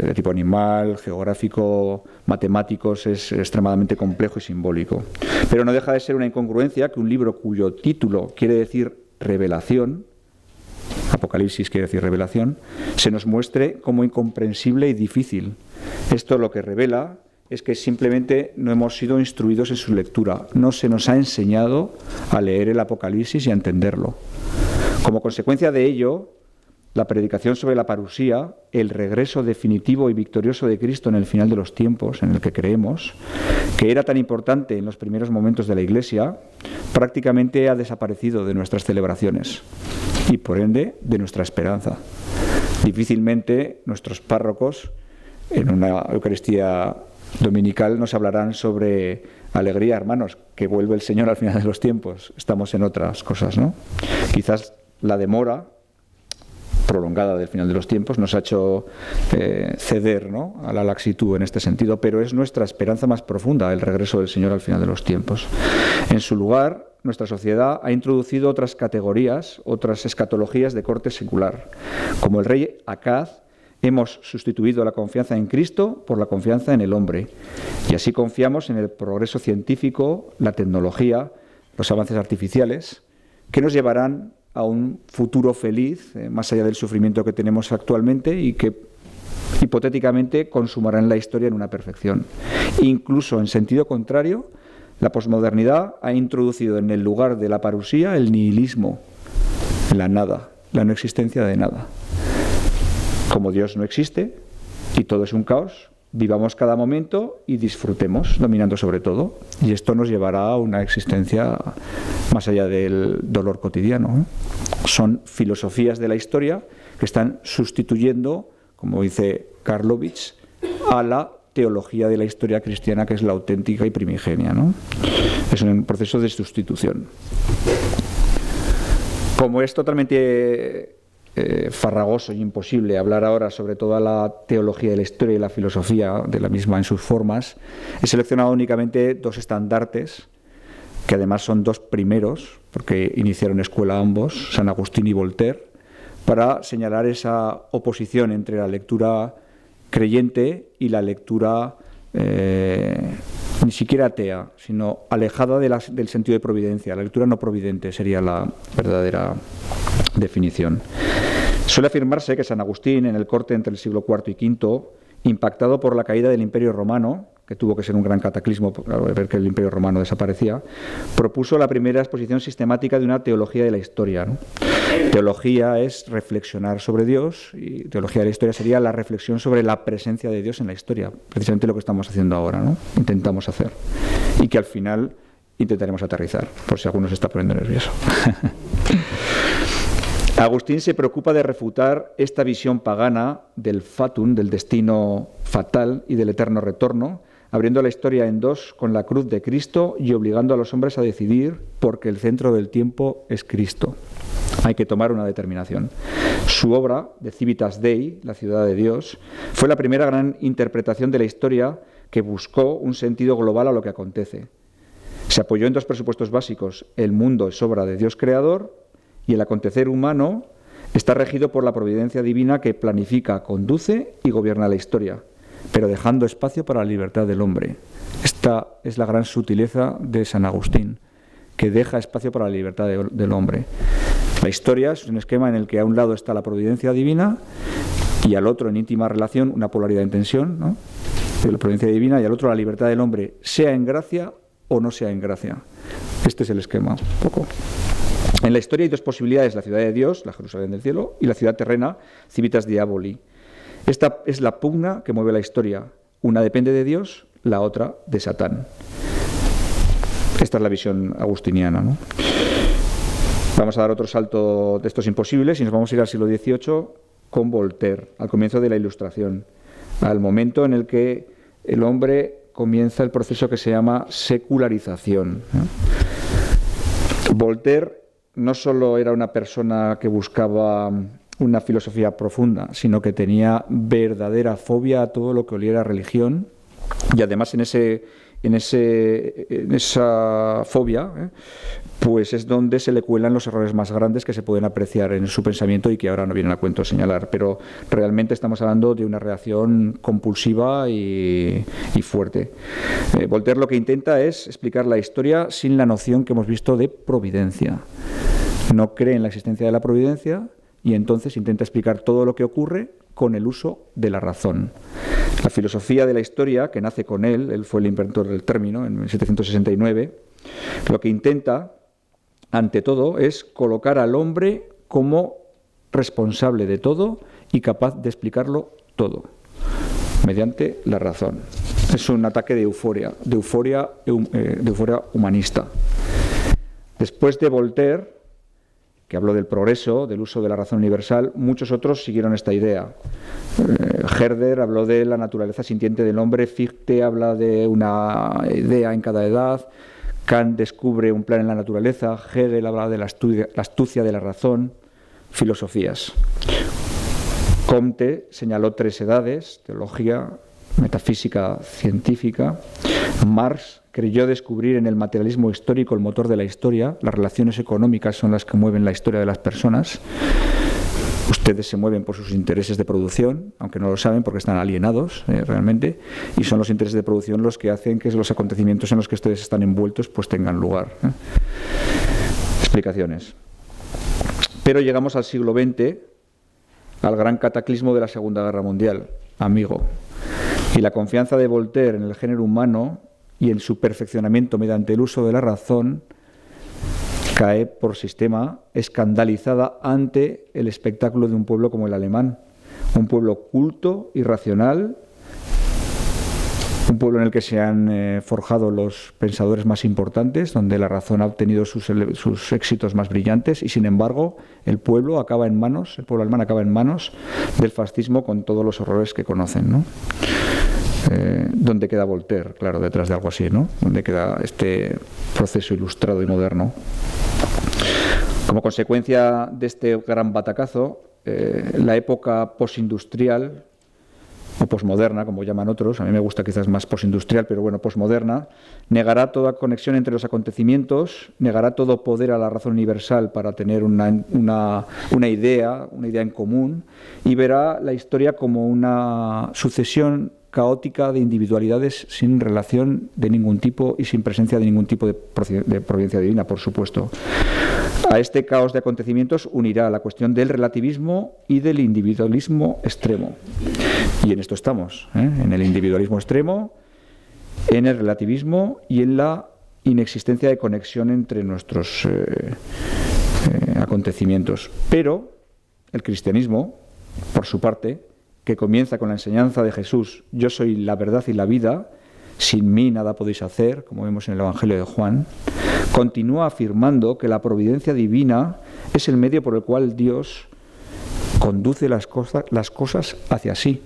S2: de tipo animal, geográfico, matemáticos, es extremadamente complejo y simbólico. Pero no deja de ser una incongruencia que un libro cuyo título quiere decir revelación, Apocalipsis quiere decir revelación, se nos muestre como incomprensible y difícil. Esto lo que revela es que simplemente no hemos sido instruidos en su lectura, no se nos ha enseñado a leer el Apocalipsis y a entenderlo. Como consecuencia de ello, la predicación sobre la parusía, el regreso definitivo y victorioso de Cristo en el final de los tiempos, en el que creemos, que era tan importante en los primeros momentos de la Iglesia, prácticamente ha desaparecido de nuestras celebraciones. Y por ende de nuestra esperanza. Difícilmente nuestros párrocos en una Eucaristía dominical nos hablarán sobre alegría, hermanos, que vuelve el Señor al final de los tiempos. Estamos en otras cosas, ¿no? Quizás la demora prolongada del final de los tiempos nos ha hecho eh, ceder ¿no? a la laxitud en este sentido, pero es nuestra esperanza más profunda el regreso del Señor al final de los tiempos. En su lugar, nuestra sociedad ha introducido otras categorías, otras escatologías de corte secular, como el rey Acaz Hemos sustituido la confianza en Cristo por la confianza en el hombre. Y así confiamos en el progreso científico, la tecnología, los avances artificiales, que nos llevarán a un futuro feliz, eh, más allá del sufrimiento que tenemos actualmente y que hipotéticamente consumarán la historia en una perfección. Incluso en sentido contrario, la posmodernidad ha introducido en el lugar de la parusía el nihilismo, la nada, la no existencia de nada. Como Dios no existe y todo es un caos, vivamos cada momento y disfrutemos, dominando sobre todo. Y esto nos llevará a una existencia más allá del dolor cotidiano. Son filosofías de la historia que están sustituyendo, como dice Karlovich, a la teología de la historia cristiana que es la auténtica y primigenia. ¿no? Es un proceso de sustitución. Como es totalmente eh, farragoso y imposible hablar ahora sobre toda la teología de la historia y la filosofía de la misma en sus formas, he seleccionado únicamente dos estandartes, que además son dos primeros, porque iniciaron escuela ambos, San Agustín y Voltaire, para señalar esa oposición entre la lectura creyente y la lectura eh, ni siquiera atea, sino alejada del sentido de providencia. La lectura no providente sería la verdadera definición. Suele afirmarse que San Agustín, en el corte entre el siglo IV y V, impactado por la caída del Imperio Romano, que tuvo que ser un gran cataclismo al ver que el Imperio Romano desaparecía, propuso la primera exposición sistemática de una teología de la historia. Teología es reflexionar sobre Dios y teología de la historia sería la reflexión sobre la presencia de Dios en la historia, precisamente lo que estamos haciendo ahora, ¿no? intentamos hacer, y que al final intentaremos aterrizar, por si alguno se está poniendo nervioso. Agustín se preocupa de refutar esta visión pagana del fatum, del destino fatal y del eterno retorno, abriendo la historia en dos con la cruz de Cristo y obligando a los hombres a decidir porque el centro del tiempo es Cristo. Hay que tomar una determinación. Su obra, de Civitas Dei, la ciudad de Dios, fue la primera gran interpretación de la historia que buscó un sentido global a lo que acontece. Se apoyó en dos presupuestos básicos. El mundo es obra de Dios creador y el acontecer humano está regido por la providencia divina que planifica, conduce y gobierna la historia pero dejando espacio para la libertad del hombre. Esta es la gran sutileza de San Agustín, que deja espacio para la libertad del hombre. La historia es un esquema en el que a un lado está la providencia divina y al otro en íntima relación una polaridad en tensión, ¿no? de la providencia divina y al otro la libertad del hombre, sea en gracia o no sea en gracia. Este es el esquema. En la historia hay dos posibilidades, la ciudad de Dios, la Jerusalén del cielo, y la ciudad terrena, Civitas Diaboli, esta es la pugna que mueve la historia. Una depende de Dios, la otra de Satán. Esta es la visión agustiniana. Vamos a dar otro salto de estos imposibles y nos vamos a ir al siglo XVIII con Voltaire, al comienzo de la Ilustración, al momento en el que el hombre comienza el proceso que se llama secularización. Voltaire no solo era una persona que buscaba una filosofía profunda, sino que tenía verdadera fobia a todo lo que oliera a religión y además en ese en, ese, en esa fobia, ¿eh? pues es donde se le cuelan los errores más grandes que se pueden apreciar en su pensamiento y que ahora no vienen a cuento señalar. Pero realmente estamos hablando de una reacción compulsiva y, fuerte. Eh, Voltaire lo que intenta es explicar la historia sin la noción que hemos visto de providencia. No cree en la existencia de la providencia, y entonces intenta explicar todo lo que ocurre con el uso de la razón. La filosofía de la historia, que nace con él, él fue el inventor del término en 1769, lo que intenta, ante todo, es colocar al hombre como responsable de todo y capaz de explicarlo todo, mediante la razón. Es un ataque de euforia, de euforia, eh, de euforia humanista. Después de Voltaire, que habló del progreso, del uso de la razón universal, muchos otros siguieron esta idea. Eh, Herder habló de la naturaleza sintiente del hombre, Fichte habla de una idea en cada edad, Kant descubre un plan en la naturaleza, Hegel habla de la, la astucia de la razón, filosofías. Comte señaló tres edades, teología, metafísica, científica. Marx creyó descubrir en el materialismo histórico el motor de la historia, las relaciones económicas son las que mueven la historia de las personas. Ustedes se mueven por sus intereses de producción, aunque no lo saben porque están alienados eh, realmente, y son los intereses de producción los que hacen que los acontecimientos en los que ustedes están envueltos pues tengan lugar. ¿eh? Explicaciones. Pero llegamos al siglo XX, al gran cataclismo de la Segunda Guerra Mundial, amigo. Y la confianza de Voltaire en el género humano y en su perfeccionamiento mediante el uso de la razón cae por sistema escandalizada ante el espectáculo de un pueblo como el alemán, un pueblo culto y racional, un pueblo en el que se han eh, forjado los pensadores más importantes, donde la razón ha obtenido sus, sus, éxitos más brillantes y sin embargo el pueblo acaba en manos, el pueblo alemán acaba en manos del fascismo con todos los horrores que conocen, ¿no? Eh, ¿Dónde queda Voltaire? Claro, detrás de algo así, ¿no? ¿Dónde queda este proceso ilustrado y moderno? Como consecuencia de este gran batacazo, eh, la época posindustrial o posmoderna, como llaman otros, a mí me gusta quizás más posindustrial, pero bueno, posmoderna, negará toda conexión entre los acontecimientos, negará todo poder a la razón universal para tener una, una, una idea, una idea en común, y verá la historia como una sucesión caótica de individualidades sin relación de ningún tipo y sin presencia de ningún tipo de, providencia divina, por supuesto. A este caos de acontecimientos unirá la cuestión del relativismo y del individualismo extremo. Y en esto estamos, ¿eh? en el individualismo extremo, en el relativismo y en la inexistencia de conexión entre nuestros eh, eh, acontecimientos. Pero el cristianismo, por su parte, que comienza con la enseñanza de Jesús, yo soy la verdad y la vida, sin mí nada podéis hacer, como vemos en el Evangelio de Juan, continúa afirmando que la providencia divina es el medio por el cual Dios conduce las cosas, las cosas hacia sí.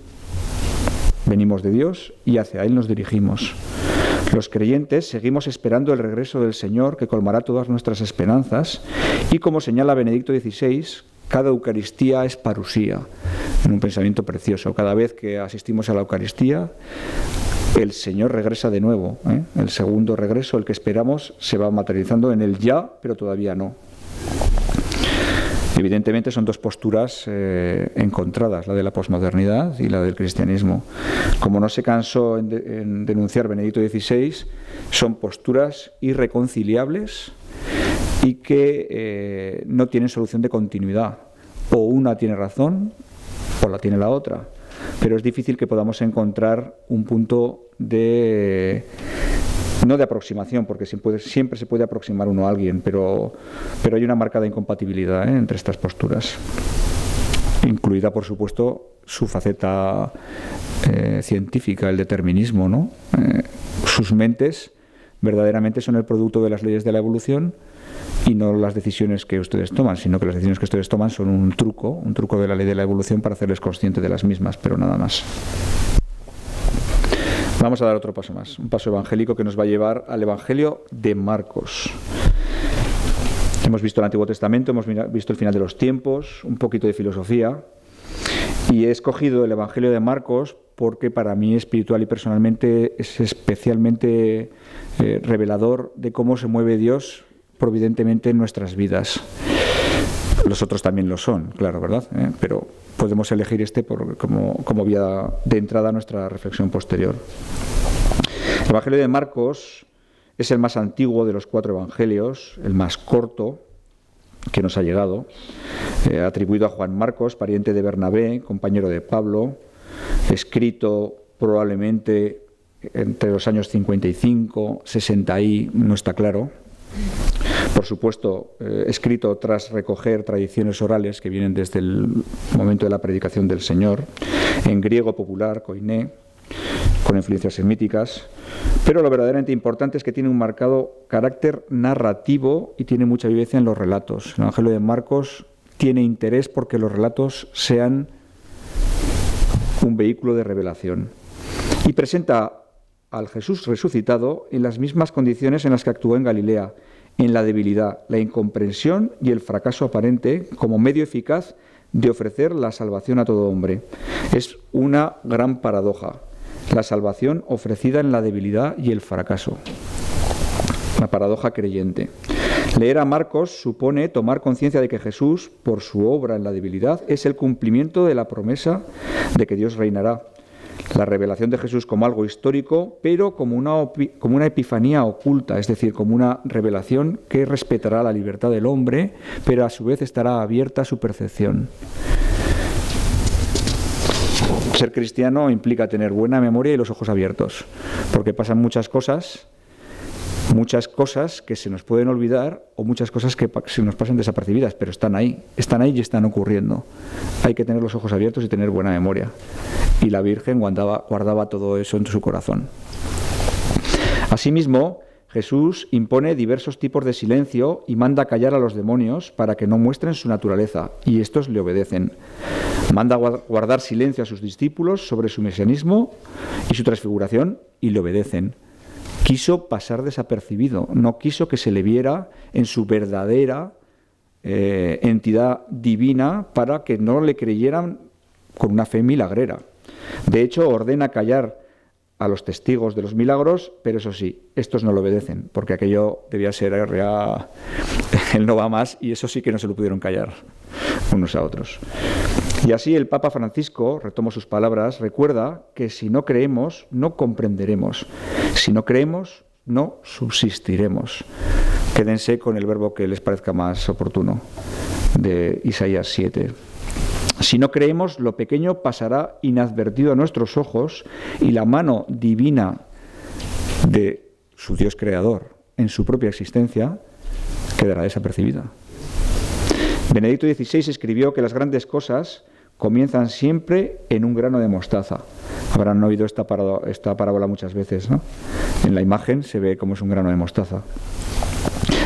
S2: Venimos de Dios y hacia Él nos dirigimos. Los creyentes seguimos esperando el regreso del Señor que colmará todas nuestras esperanzas y como señala Benedicto XVI, cada Eucaristía es parusía, en un pensamiento precioso. Cada vez que asistimos a la Eucaristía, el Señor regresa de nuevo. ¿eh? El segundo regreso, el que esperamos, se va materializando en el ya, pero todavía no. Evidentemente son dos posturas eh, encontradas, la de la posmodernidad y la del cristianismo. Como no se cansó en denunciar Benedicto XVI, son posturas irreconciliables y que eh, no tienen solución de continuidad. O una tiene razón o la tiene la otra. Pero es difícil que podamos encontrar un punto de no de aproximación, porque siempre, se puede aproximar uno a alguien, pero, pero hay una marcada incompatibilidad ¿eh? entre estas posturas, incluida, por supuesto, su faceta eh, científica, el determinismo. ¿no? sus mentes verdaderamente son el producto de las leyes de la evolución y no las decisiones que ustedes toman, sino que las decisiones que ustedes toman son un truco, un truco de la ley de la evolución para hacerles conscientes de las mismas, pero nada más. Vamos a dar otro paso más, un paso evangélico que nos va a llevar al Evangelio de Marcos. Hemos visto el Antiguo Testamento, hemos visto el final de los tiempos, un poquito de filosofía, y he escogido el Evangelio de Marcos porque para mí espiritual y personalmente es especialmente eh, revelador de cómo se mueve Dios providentemente en nuestras vidas. Los otros también lo son, claro, ¿verdad? ¿Eh? Pero podemos elegir este por, como, como vía de entrada a nuestra reflexión posterior. El Evangelio de Marcos es el más antiguo de los cuatro evangelios, el más corto que nos ha llegado, eh, atribuido a Juan Marcos, pariente de Bernabé, compañero de Pablo, escrito probablemente entre los años 55, 60 y no está claro, por supuesto, eh, escrito tras recoger tradiciones orales que vienen desde el momento de la predicación del Señor, en griego popular, koiné, con influencias semíticas, Pero lo verdaderamente importante es que tiene un marcado carácter narrativo y tiene mucha vivencia en los relatos. El Evangelio de Marcos tiene interés porque los relatos sean un vehículo de revelación. Y presenta al Jesús resucitado en las mismas condiciones en las que actuó en Galilea, en la debilidad, la incomprensión y el fracaso aparente como medio eficaz de ofrecer la salvación a todo hombre. Es una gran paradoja, la salvación ofrecida en la debilidad y el fracaso. La paradoja creyente. Leer a Marcos supone tomar conciencia de que Jesús, por su obra en la debilidad, es el cumplimiento de la promesa de que Dios reinará. La revelación de Jesús como algo histórico, pero como una, como una epifanía oculta, es decir, como una revelación que respetará la libertad del hombre, pero a su vez estará abierta a su percepción. Ser cristiano implica tener buena memoria y los ojos abiertos, porque pasan muchas cosas muchas cosas que se nos pueden olvidar o muchas cosas que se nos pasan desapercibidas, pero están ahí, están ahí y están ocurriendo. Hay que tener los ojos abiertos y tener buena memoria. Y la Virgen guardaba, guardaba todo eso en su corazón. Asimismo, Jesús impone diversos tipos de silencio y manda callar a los demonios para que no muestren su naturaleza, y estos le obedecen. Manda guardar silencio a sus discípulos sobre su mesianismo y su transfiguración, y le obedecen quiso pasar desapercibido, no quiso que se le viera en su verdadera eh, entidad divina para que no le creyeran con una fe milagrera. De hecho, ordena callar a los testigos de los milagros, pero eso sí, estos no lo obedecen, porque aquello debía ser él no va más y eso sí que no se lo pudieron callar unos a otros. Y así el Papa Francisco, retomo sus palabras, recuerda que si no creemos, no comprenderemos. Si no creemos, no subsistiremos. Quédense con el verbo que les parezca más oportuno de Isaías 7. Si no creemos, lo pequeño pasará inadvertido a nuestros ojos y la mano divina de su Dios creador en su propia existencia quedará desapercibida. Benedicto XVI escribió que las grandes cosas comienzan siempre en un grano de mostaza. Habrán oído esta, parábola muchas veces. ¿no? En la imagen se ve cómo es un grano de mostaza.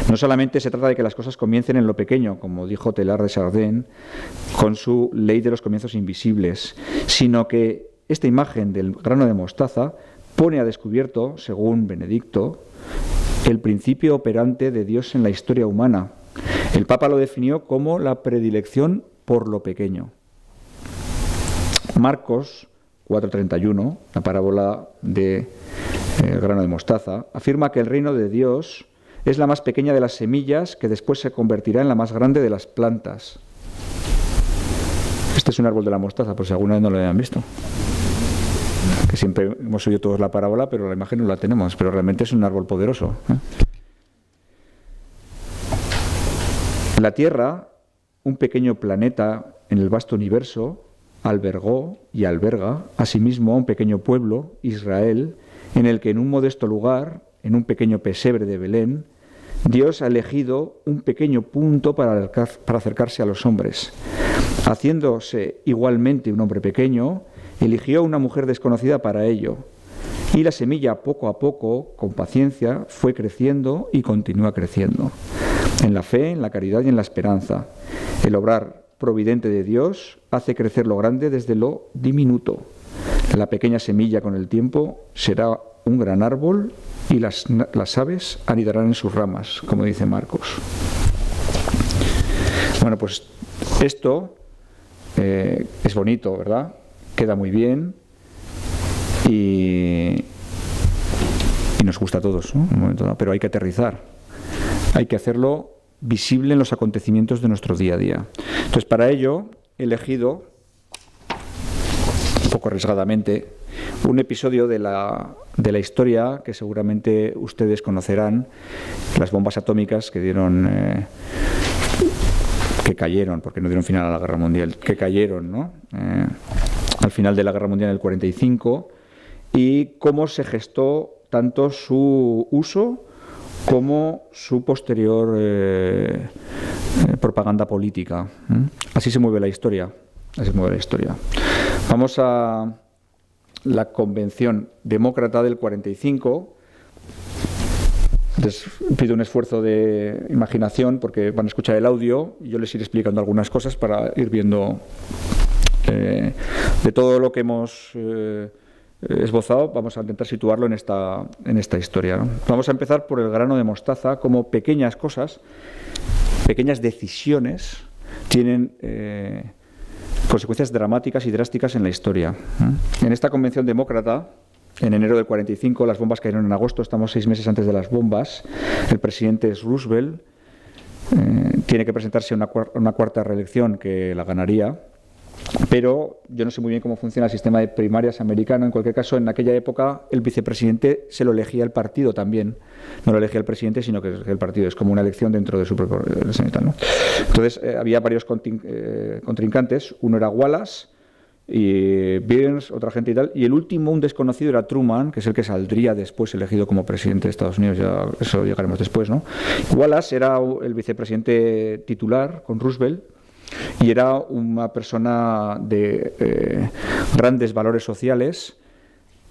S2: No solamente se trata de que las cosas comiencen en lo pequeño, como dijo Telar de Chardin, con su ley de los comienzos invisibles, sino que esta imagen del grano de mostaza pone a descubierto, según Benedicto, el principio operante de Dios en la historia humana. El Papa lo definió como la predilección por lo pequeño. Marcos 4:31, la parábola de eh, grano de mostaza, afirma que el reino de Dios es la más pequeña de las semillas que después se convertirá en la más grande de las plantas. Este es un árbol de la mostaza, por si alguna vez no lo hayan visto. Que siempre hemos oído todos la parábola, pero la imagen no la tenemos, pero realmente es un árbol poderoso. ¿eh? La Tierra, un pequeño planeta en el vasto universo, albergó y alberga asimismo a un pequeño pueblo, Israel, en el que en un modesto lugar, en un pequeño pesebre de Belén, Dios ha elegido un pequeño punto para, acercarse a los hombres. Haciéndose igualmente un hombre pequeño, eligió una mujer desconocida para ello. Y la semilla poco a poco, con paciencia, fue creciendo y continúa creciendo. En la fe, en la caridad y en la esperanza. El obrar providente de Dios hace crecer lo grande desde lo diminuto. La pequeña semilla con el tiempo será un gran árbol y las, las aves anidarán en sus ramas, como dice Marcos. Bueno, pues esto eh, es bonito, ¿verdad? Queda muy bien y, y nos gusta a todos, ¿no? Pero hay que aterrizar. Hay que hacerlo visible en los acontecimientos de nuestro día a día. Entonces, para ello he elegido, un poco arriesgadamente, un episodio de la, de la historia que seguramente ustedes conocerán, las bombas atómicas que dieron... Eh, que cayeron, porque no dieron final a la guerra mundial, que cayeron ¿no? Eh, al final de la guerra mundial en el 45, y cómo se gestó tanto su uso como su posterior eh, eh, propaganda política. Así se mueve la historia. Así se mueve la historia. Vamos a, la Convención Demócrata del 45. Les pido un esfuerzo de imaginación porque van a escuchar el audio y yo les iré explicando algunas cosas para ir viendo eh, de todo lo que hemos esbozado, vamos a intentar situarlo en esta, en esta historia. Vamos a empezar por el grano de mostaza, como pequeñas cosas, pequeñas decisiones tienen eh, consecuencias dramáticas y drásticas en la historia. En esta convención demócrata, en enero del 45, las bombas cayeron en agosto, estamos seis meses antes de las bombas. El presidente es Roosevelt, tiene que presentarse a una cuarta reelección que la ganaría pero yo no sé muy bien cómo funciona el sistema de primarias americano. En cualquier caso, en aquella época el vicepresidente se lo elegía el partido también. No lo elegía el presidente, sino que el partido. Es como una elección dentro de su propio ¿no? Entonces, eh, había varios eh, contrincantes. Uno era Wallace y Burns, otra gente y tal. Y el último, un desconocido, era Truman, que es el que saldría después elegido como presidente de Estados Unidos. Ya eso llegaremos después, ¿no? Wallace era el vicepresidente titular con Roosevelt y era una persona de eh, grandes valores sociales,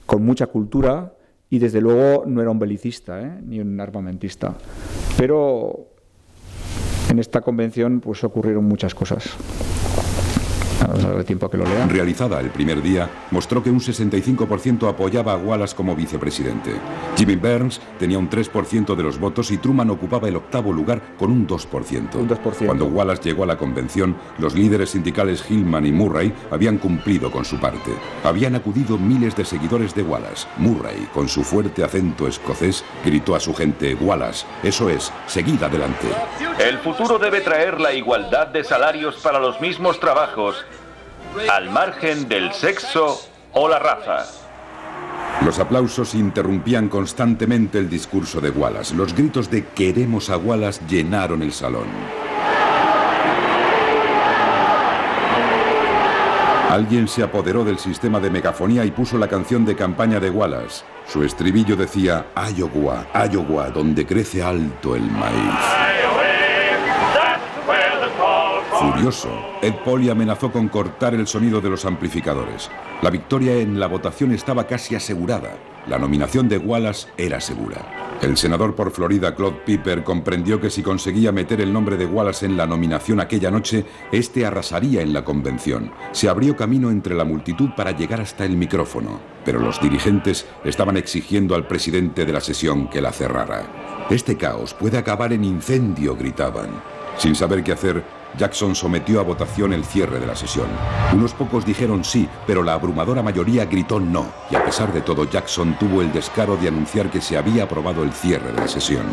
S2: con mucha cultura y desde luego no era un belicista ¿eh? ni un armamentista. Pero en esta convención pues ocurrieron muchas cosas tiempo que lo
S4: Realizada el primer día, mostró que un 65% apoyaba a Wallace como vicepresidente. Jimmy Burns tenía un 3% de los votos y Truman ocupaba el octavo lugar con un 2%. Cuando Wallace llegó a la convención, los líderes sindicales Hillman y Murray habían cumplido con su parte. Habían acudido miles de seguidores de Wallace. Murray, con su fuerte acento escocés, gritó a su gente, Wallace, eso es, seguid adelante.
S5: El futuro debe traer la igualdad de salarios para los mismos trabajos al margen del sexo o la raza.
S4: Los aplausos interrumpían constantemente el discurso de Wallace. Los gritos de queremos a Wallace llenaron el salón. Alguien se apoderó del sistema de megafonía y puso la canción de campaña de Wallace. Su estribillo decía, Iowa, Iowa, donde crece alto el maíz. Furioso, Ed Polly amenazó con cortar el sonido de los amplificadores. La victoria en la votación estaba casi asegurada. La nominación de Wallace era segura. El senador por Florida, Claude Piper, comprendió que si conseguía meter el nombre de Wallace en la nominación aquella noche, este arrasaría en la convención. Se abrió camino entre la multitud para llegar hasta el micrófono, pero los dirigentes estaban exigiendo al presidente de la sesión que la cerrara. Este caos puede acabar en incendio, gritaban. Sin saber qué hacer, Jackson sometió a votación el cierre de la sesión. Unos pocos dijeron sí, pero la abrumadora mayoría gritó no, y a pesar de todo Jackson tuvo el descaro de anunciar que se había aprobado el cierre de la sesión.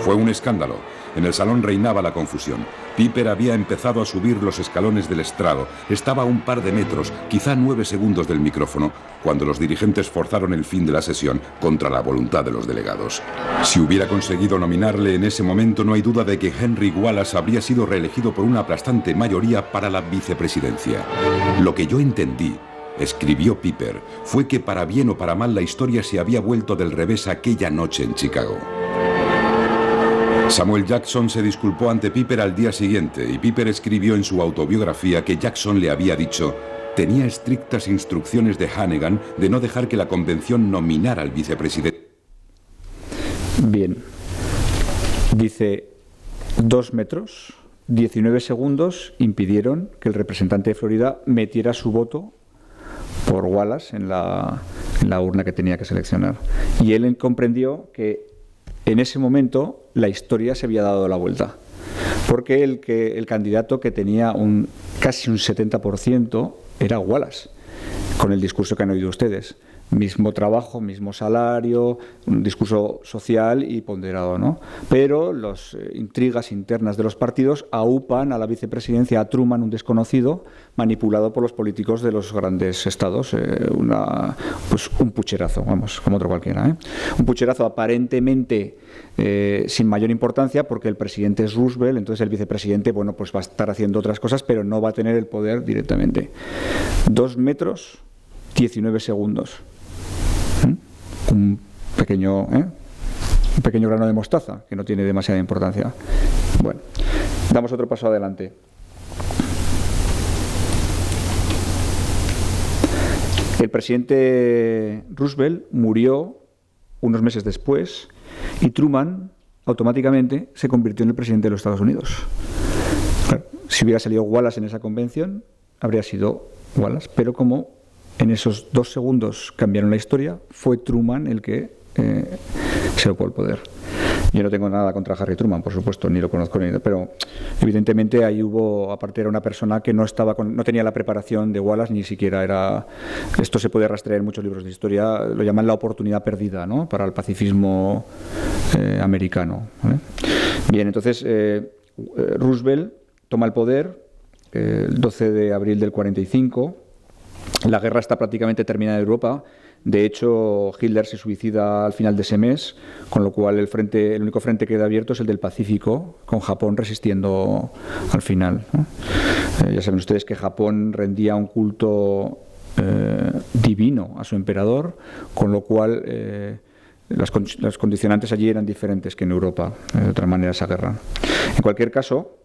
S4: Fue un escándalo. En el salón reinaba la confusión. Piper había empezado a subir los escalones del estrado. Estaba a un par de metros, quizá nueve segundos del micrófono, cuando los dirigentes forzaron el fin de la sesión contra la voluntad de los delegados. Si hubiera conseguido nominarle en ese momento, no hay duda de que Henry Wallace habría sido reelegido por una aplastante mayoría para la vicepresidencia. Lo que yo entendí escribió Piper, fue que para bien o para mal la historia se había vuelto del revés aquella noche en Chicago. Samuel Jackson se disculpó ante Piper al día siguiente y Piper escribió en su autobiografía que Jackson le había dicho tenía estrictas instrucciones de Hannigan de no dejar que la convención nominara al vicepresidente.
S2: Bien, dice dos metros, 19 segundos impidieron que el representante de Florida metiera su voto por Wallace en la, en la urna que tenía que seleccionar. Y él comprendió que en ese momento la historia se había dado la vuelta. Porque el, que, el candidato que tenía un, casi un 70% era Wallace, con el discurso que han oído ustedes mismo trabajo, mismo salario, un discurso social y ponderado, ¿no? Pero las eh, intrigas internas de los partidos aupan a la vicepresidencia a Truman, un desconocido, manipulado por los políticos de los grandes estados, eh, una, pues un pucherazo, vamos, como otro cualquiera, ¿eh? Un pucherazo aparentemente sin mayor importancia porque el presidente es Roosevelt, entonces el vicepresidente, bueno, pues va a estar haciendo otras cosas, pero no va a tener el poder directamente. Dos metros, 19 segundos un pequeño, ¿eh? un pequeño grano de mostaza, que no tiene demasiada importancia. Bueno, damos otro paso adelante. El presidente Roosevelt murió unos meses después y Truman automáticamente se convirtió en el presidente de los Estados Unidos. si hubiera salido Wallace en esa convención, habría sido Wallace, pero como en esos dos segundos cambiaron la historia, fue Truman el que eh, se ocupó el poder. Yo no tengo nada contra Harry Truman, por supuesto, ni lo conozco, ni, pero evidentemente ahí hubo, aparte era una persona que no estaba no tenía la preparación de Wallace, ni siquiera era, esto se puede rastrear en muchos libros de historia, lo llaman la oportunidad perdida, ¿no? Para el pacifismo eh, americano. Bien, entonces eh, Roosevelt toma el poder el 12 de abril del 45, la guerra está prácticamente terminada en Europa de hecho, Hitler se suicida al final de ese mes, con lo cual el, frente, el único frente que queda abierto es el del Pacífico, con Japón resistiendo al final. Eh, ya saben ustedes que Japón rendía un culto eh, divino a su emperador, con lo cual eh, las, las, condicionantes allí eran diferentes que en Europa, de otra manera, esa guerra. En cualquier caso,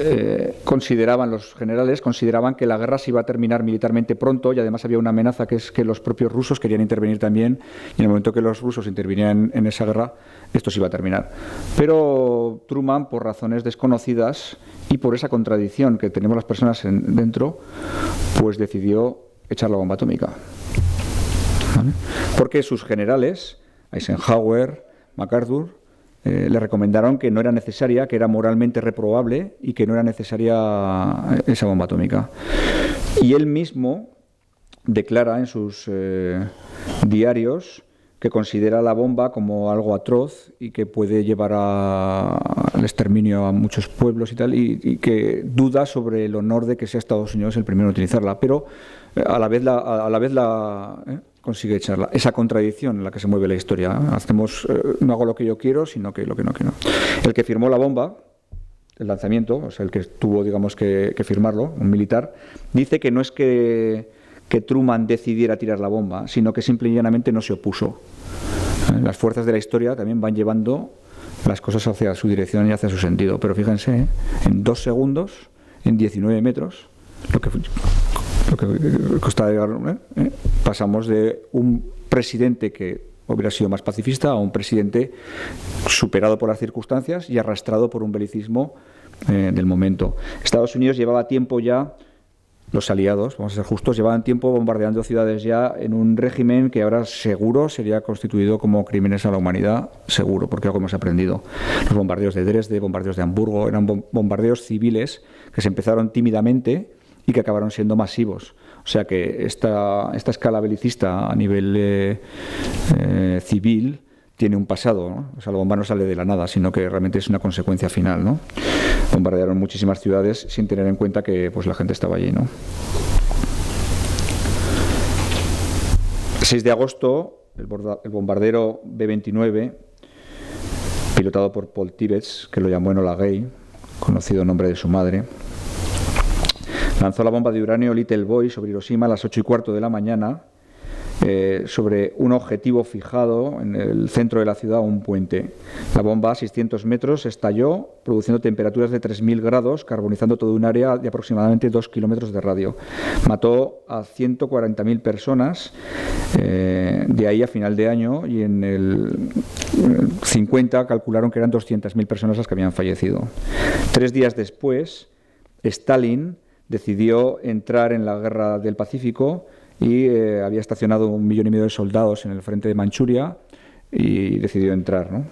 S2: eh, consideraban los generales consideraban que la guerra se iba a terminar militarmente pronto y además había una amenaza que es que los propios rusos querían intervenir también. Y en el momento que los rusos intervinieran en esa guerra esto se iba a terminar. Pero Truman por razones desconocidas y por esa contradicción que tenemos las personas dentro pues decidió echar la bomba atómica porque sus generales Eisenhower MacArthur eh, le recomendaron que no era necesaria, que era moralmente reprobable y que no era necesaria esa bomba atómica. Y él mismo declara en sus eh, diarios que considera la bomba como algo atroz y que puede llevar al exterminio a muchos pueblos y tal, y, que duda sobre el honor de que sea Estados Unidos el primero en utilizarla, pero eh, a la vez la, a la, vez la consigue echarla. Esa contradicción en la que se mueve la historia. Hacemos, eh, no hago lo que yo quiero, sino que lo que no quiero. El que firmó la bomba, el lanzamiento, o sea, el que tuvo, digamos, que, firmarlo, un militar, dice que no es que, que, Truman decidiera tirar la bomba, sino que simple y llanamente no se opuso. Eh, las fuerzas de la historia también van llevando las cosas hacia su dirección y hacia su sentido. Pero fíjense, en dos segundos, en 19 metros, lo que lo que ¿eh? ¿Eh? pasamos de un presidente que hubiera sido más pacifista a un presidente superado por las circunstancias y arrastrado por un belicismo eh, del momento. Estados Unidos llevaba tiempo ya, los aliados, vamos a ser justos, llevaban tiempo bombardeando ciudades ya en un régimen que ahora seguro sería constituido como crímenes a la humanidad, seguro, porque algo hemos aprendido. Los bombardeos de Dresde, bombardeos de Hamburgo, eran bombardeos civiles que se empezaron tímidamente y que acabaron siendo masivos. O sea que esta, escala belicista a nivel eh, eh, civil tiene un pasado, o sea, la bomba no sale de la nada, sino que realmente es una consecuencia final, ¿no? Bombardearon muchísimas ciudades sin tener en cuenta que pues la gente estaba allí, ¿no? 6 de agosto, el, el bombardero B-29, pilotado por Paul Tibbets, que lo llamó Enola Gay, conocido nombre de su madre, lanzó la bomba de uranio Little Boy sobre Hiroshima a las 8 y cuarto de la mañana eh, sobre un objetivo fijado en el centro de la ciudad, un puente. La bomba a 600 metros estalló, produciendo temperaturas de 3.000 grados, carbonizando todo un área de aproximadamente 2 kilómetros de radio. Mató a 140.000 personas eh, de ahí a final de año y en el 50 calcularon que eran 200.000 personas las que habían fallecido. Tres días después, Stalin decidió entrar en la guerra del Pacífico y eh, había estacionado un millón y medio de soldados en el frente de Manchuria y decidió entrar. ¿no?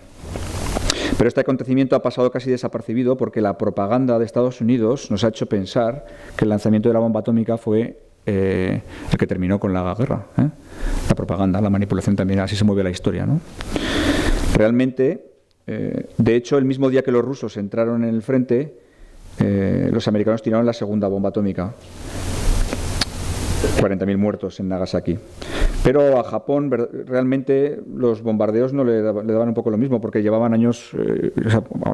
S2: Pero este acontecimiento ha pasado casi desapercibido porque la propaganda de Estados Unidos nos ha hecho pensar que el lanzamiento de la bomba atómica fue eh, el que terminó con la guerra. ¿eh? La propaganda, la manipulación también, así se mueve la historia. ¿no? Realmente, de hecho, el mismo día que los rusos entraron en el frente, eh, los americanos tiraron la segunda bomba atómica. 40.000 muertos en Nagasaki. Pero a Japón realmente los bombardeos no le, daban un poco lo mismo, porque llevaban años, eh,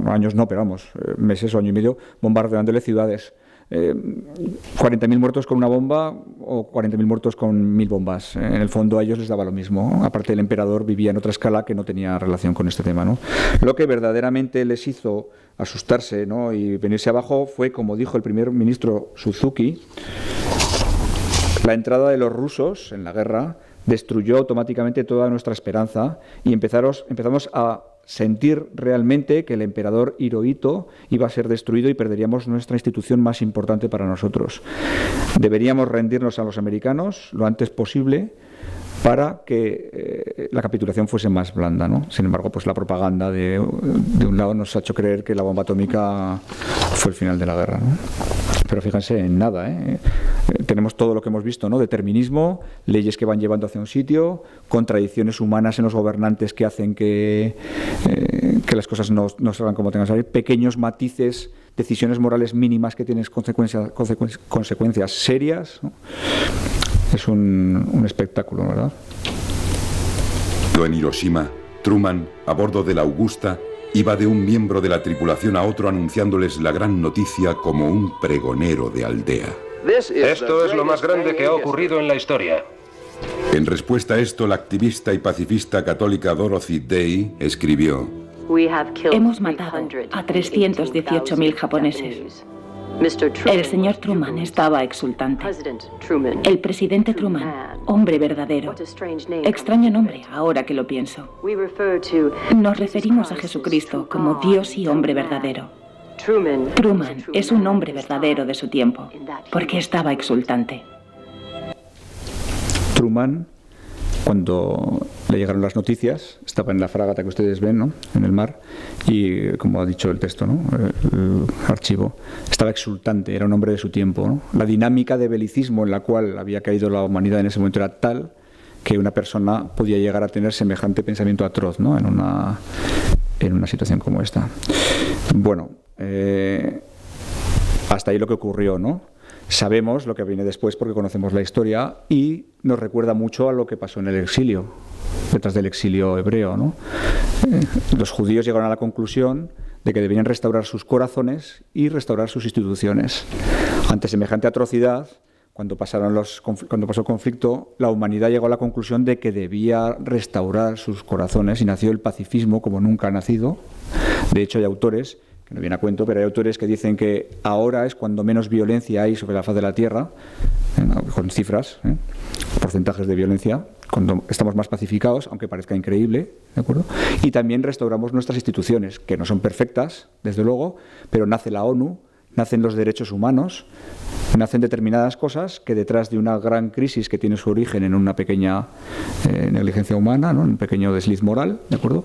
S2: años no, pero vamos, eh, meses o año y medio bombardeándole ciudades. 40.000 muertos con una bomba o 40.000 muertos con mil bombas. En el fondo a ellos les daba lo mismo. Aparte el emperador vivía en otra escala que no tenía relación con este tema. ¿no? Lo que verdaderamente les hizo asustarse y venirse abajo fue, como dijo el primer ministro Suzuki, La entrada de los rusos en la guerra destruyó automáticamente toda nuestra esperanza y empezamos, empezamos a sentir realmente que el emperador Hirohito iba a ser destruido y perderíamos nuestra institución más importante para nosotros. Deberíamos rendirnos a los americanos lo antes posible para que eh, la capitulación fuese más blanda. ¿no? Sin embargo, pues la propaganda de, un lado nos ha hecho creer que la bomba atómica fue el final de la guerra. Pero fíjense en nada. ¿eh? Eh, tenemos todo lo que hemos visto, ¿no? determinismo, leyes que van llevando hacia un sitio, contradicciones humanas en los gobernantes que hacen que, que las cosas no, no salgan como tengan que salir, pequeños matices decisiones morales mínimas que tienen consecuencias, consecuencias serias. Es un, un espectáculo, ¿verdad?
S4: En Hiroshima, Truman, a bordo de la Augusta, iba de un miembro de la tripulación a otro anunciándoles la gran noticia como un pregonero de aldea.
S6: Esto es lo más grande que ha ocurrido en la historia.
S4: En respuesta a esto, la activista y pacifista católica Dorothy Day escribió,
S7: Hemos matado a 318.000 japoneses. El señor Truman estaba exultante. El presidente Truman, hombre verdadero. Extraño nombre, ahora que lo pienso. Nos referimos a Jesucristo como Dios y hombre verdadero. Truman es un hombre verdadero de su tiempo, porque estaba exultante.
S2: Truman cuando le llegaron las noticias, estaba en la fragata que ustedes ven, ¿no? en el mar, y como ha dicho el texto, ¿no? el archivo, estaba exultante, era un hombre de su tiempo. La dinámica de belicismo en la cual había caído la humanidad en ese momento era tal que una persona podía llegar a tener semejante pensamiento atroz ¿no? en, una, en una situación como esta. Bueno, eh, hasta ahí lo que ocurrió, ¿no? Sabemos lo que viene después porque conocemos la historia y nos recuerda mucho a lo que pasó en el exilio, detrás del exilio hebreo. ¿no? Eh, los judíos llegaron a la conclusión de que debían restaurar sus corazones y restaurar sus instituciones. Ante semejante atrocidad, cuando, los, cuando pasó el conflicto, la humanidad llegó a la conclusión de que debía restaurar sus corazones y nació el pacifismo como nunca ha nacido. De hecho, hay autores que no viene a cuento, pero hay autores que dicen que ahora es cuando menos violencia hay sobre la faz de la Tierra, ¿eh? con cifras, ¿eh? porcentajes de violencia, cuando estamos más pacificados, aunque parezca increíble, ¿de acuerdo? Y también restauramos nuestras instituciones, que no son perfectas, desde luego, pero nace la ONU, nacen los derechos humanos, nacen determinadas cosas que detrás de una gran crisis que tiene su origen en una pequeña eh, negligencia humana, ¿no? en un pequeño desliz moral, ¿de acuerdo?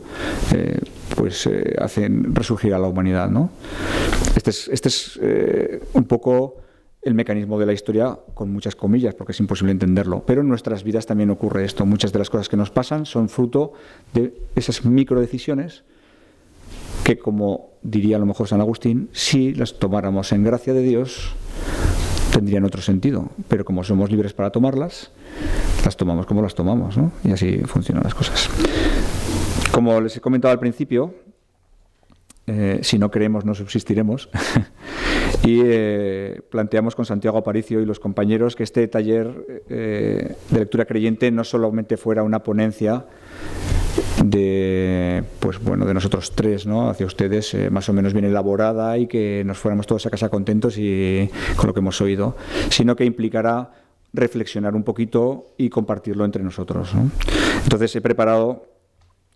S2: Eh, pues eh, hacen resurgir a la humanidad, ¿no? Este es, este es un poco el mecanismo de la historia con muchas comillas, porque es imposible entenderlo. Pero en nuestras vidas también ocurre esto. Muchas de las cosas que nos pasan son fruto de esas micro decisiones que, como diría a lo mejor San Agustín, si las tomáramos en gracia de Dios, tendrían otro sentido. Pero como somos libres para tomarlas, las tomamos como las tomamos, ¿no? Y así funcionan las cosas. Como les he comentado al principio, eh, si no creemos no subsistiremos. y eh, planteamos con Santiago Aparicio y los compañeros que este taller eh, de lectura creyente no solamente fuera una ponencia de pues bueno de nosotros tres no hacia ustedes eh, más o menos bien elaborada y que nos fuéramos todos a casa contentos y con lo que hemos oído sino que implicará reflexionar un poquito y compartirlo entre nosotros entonces he preparado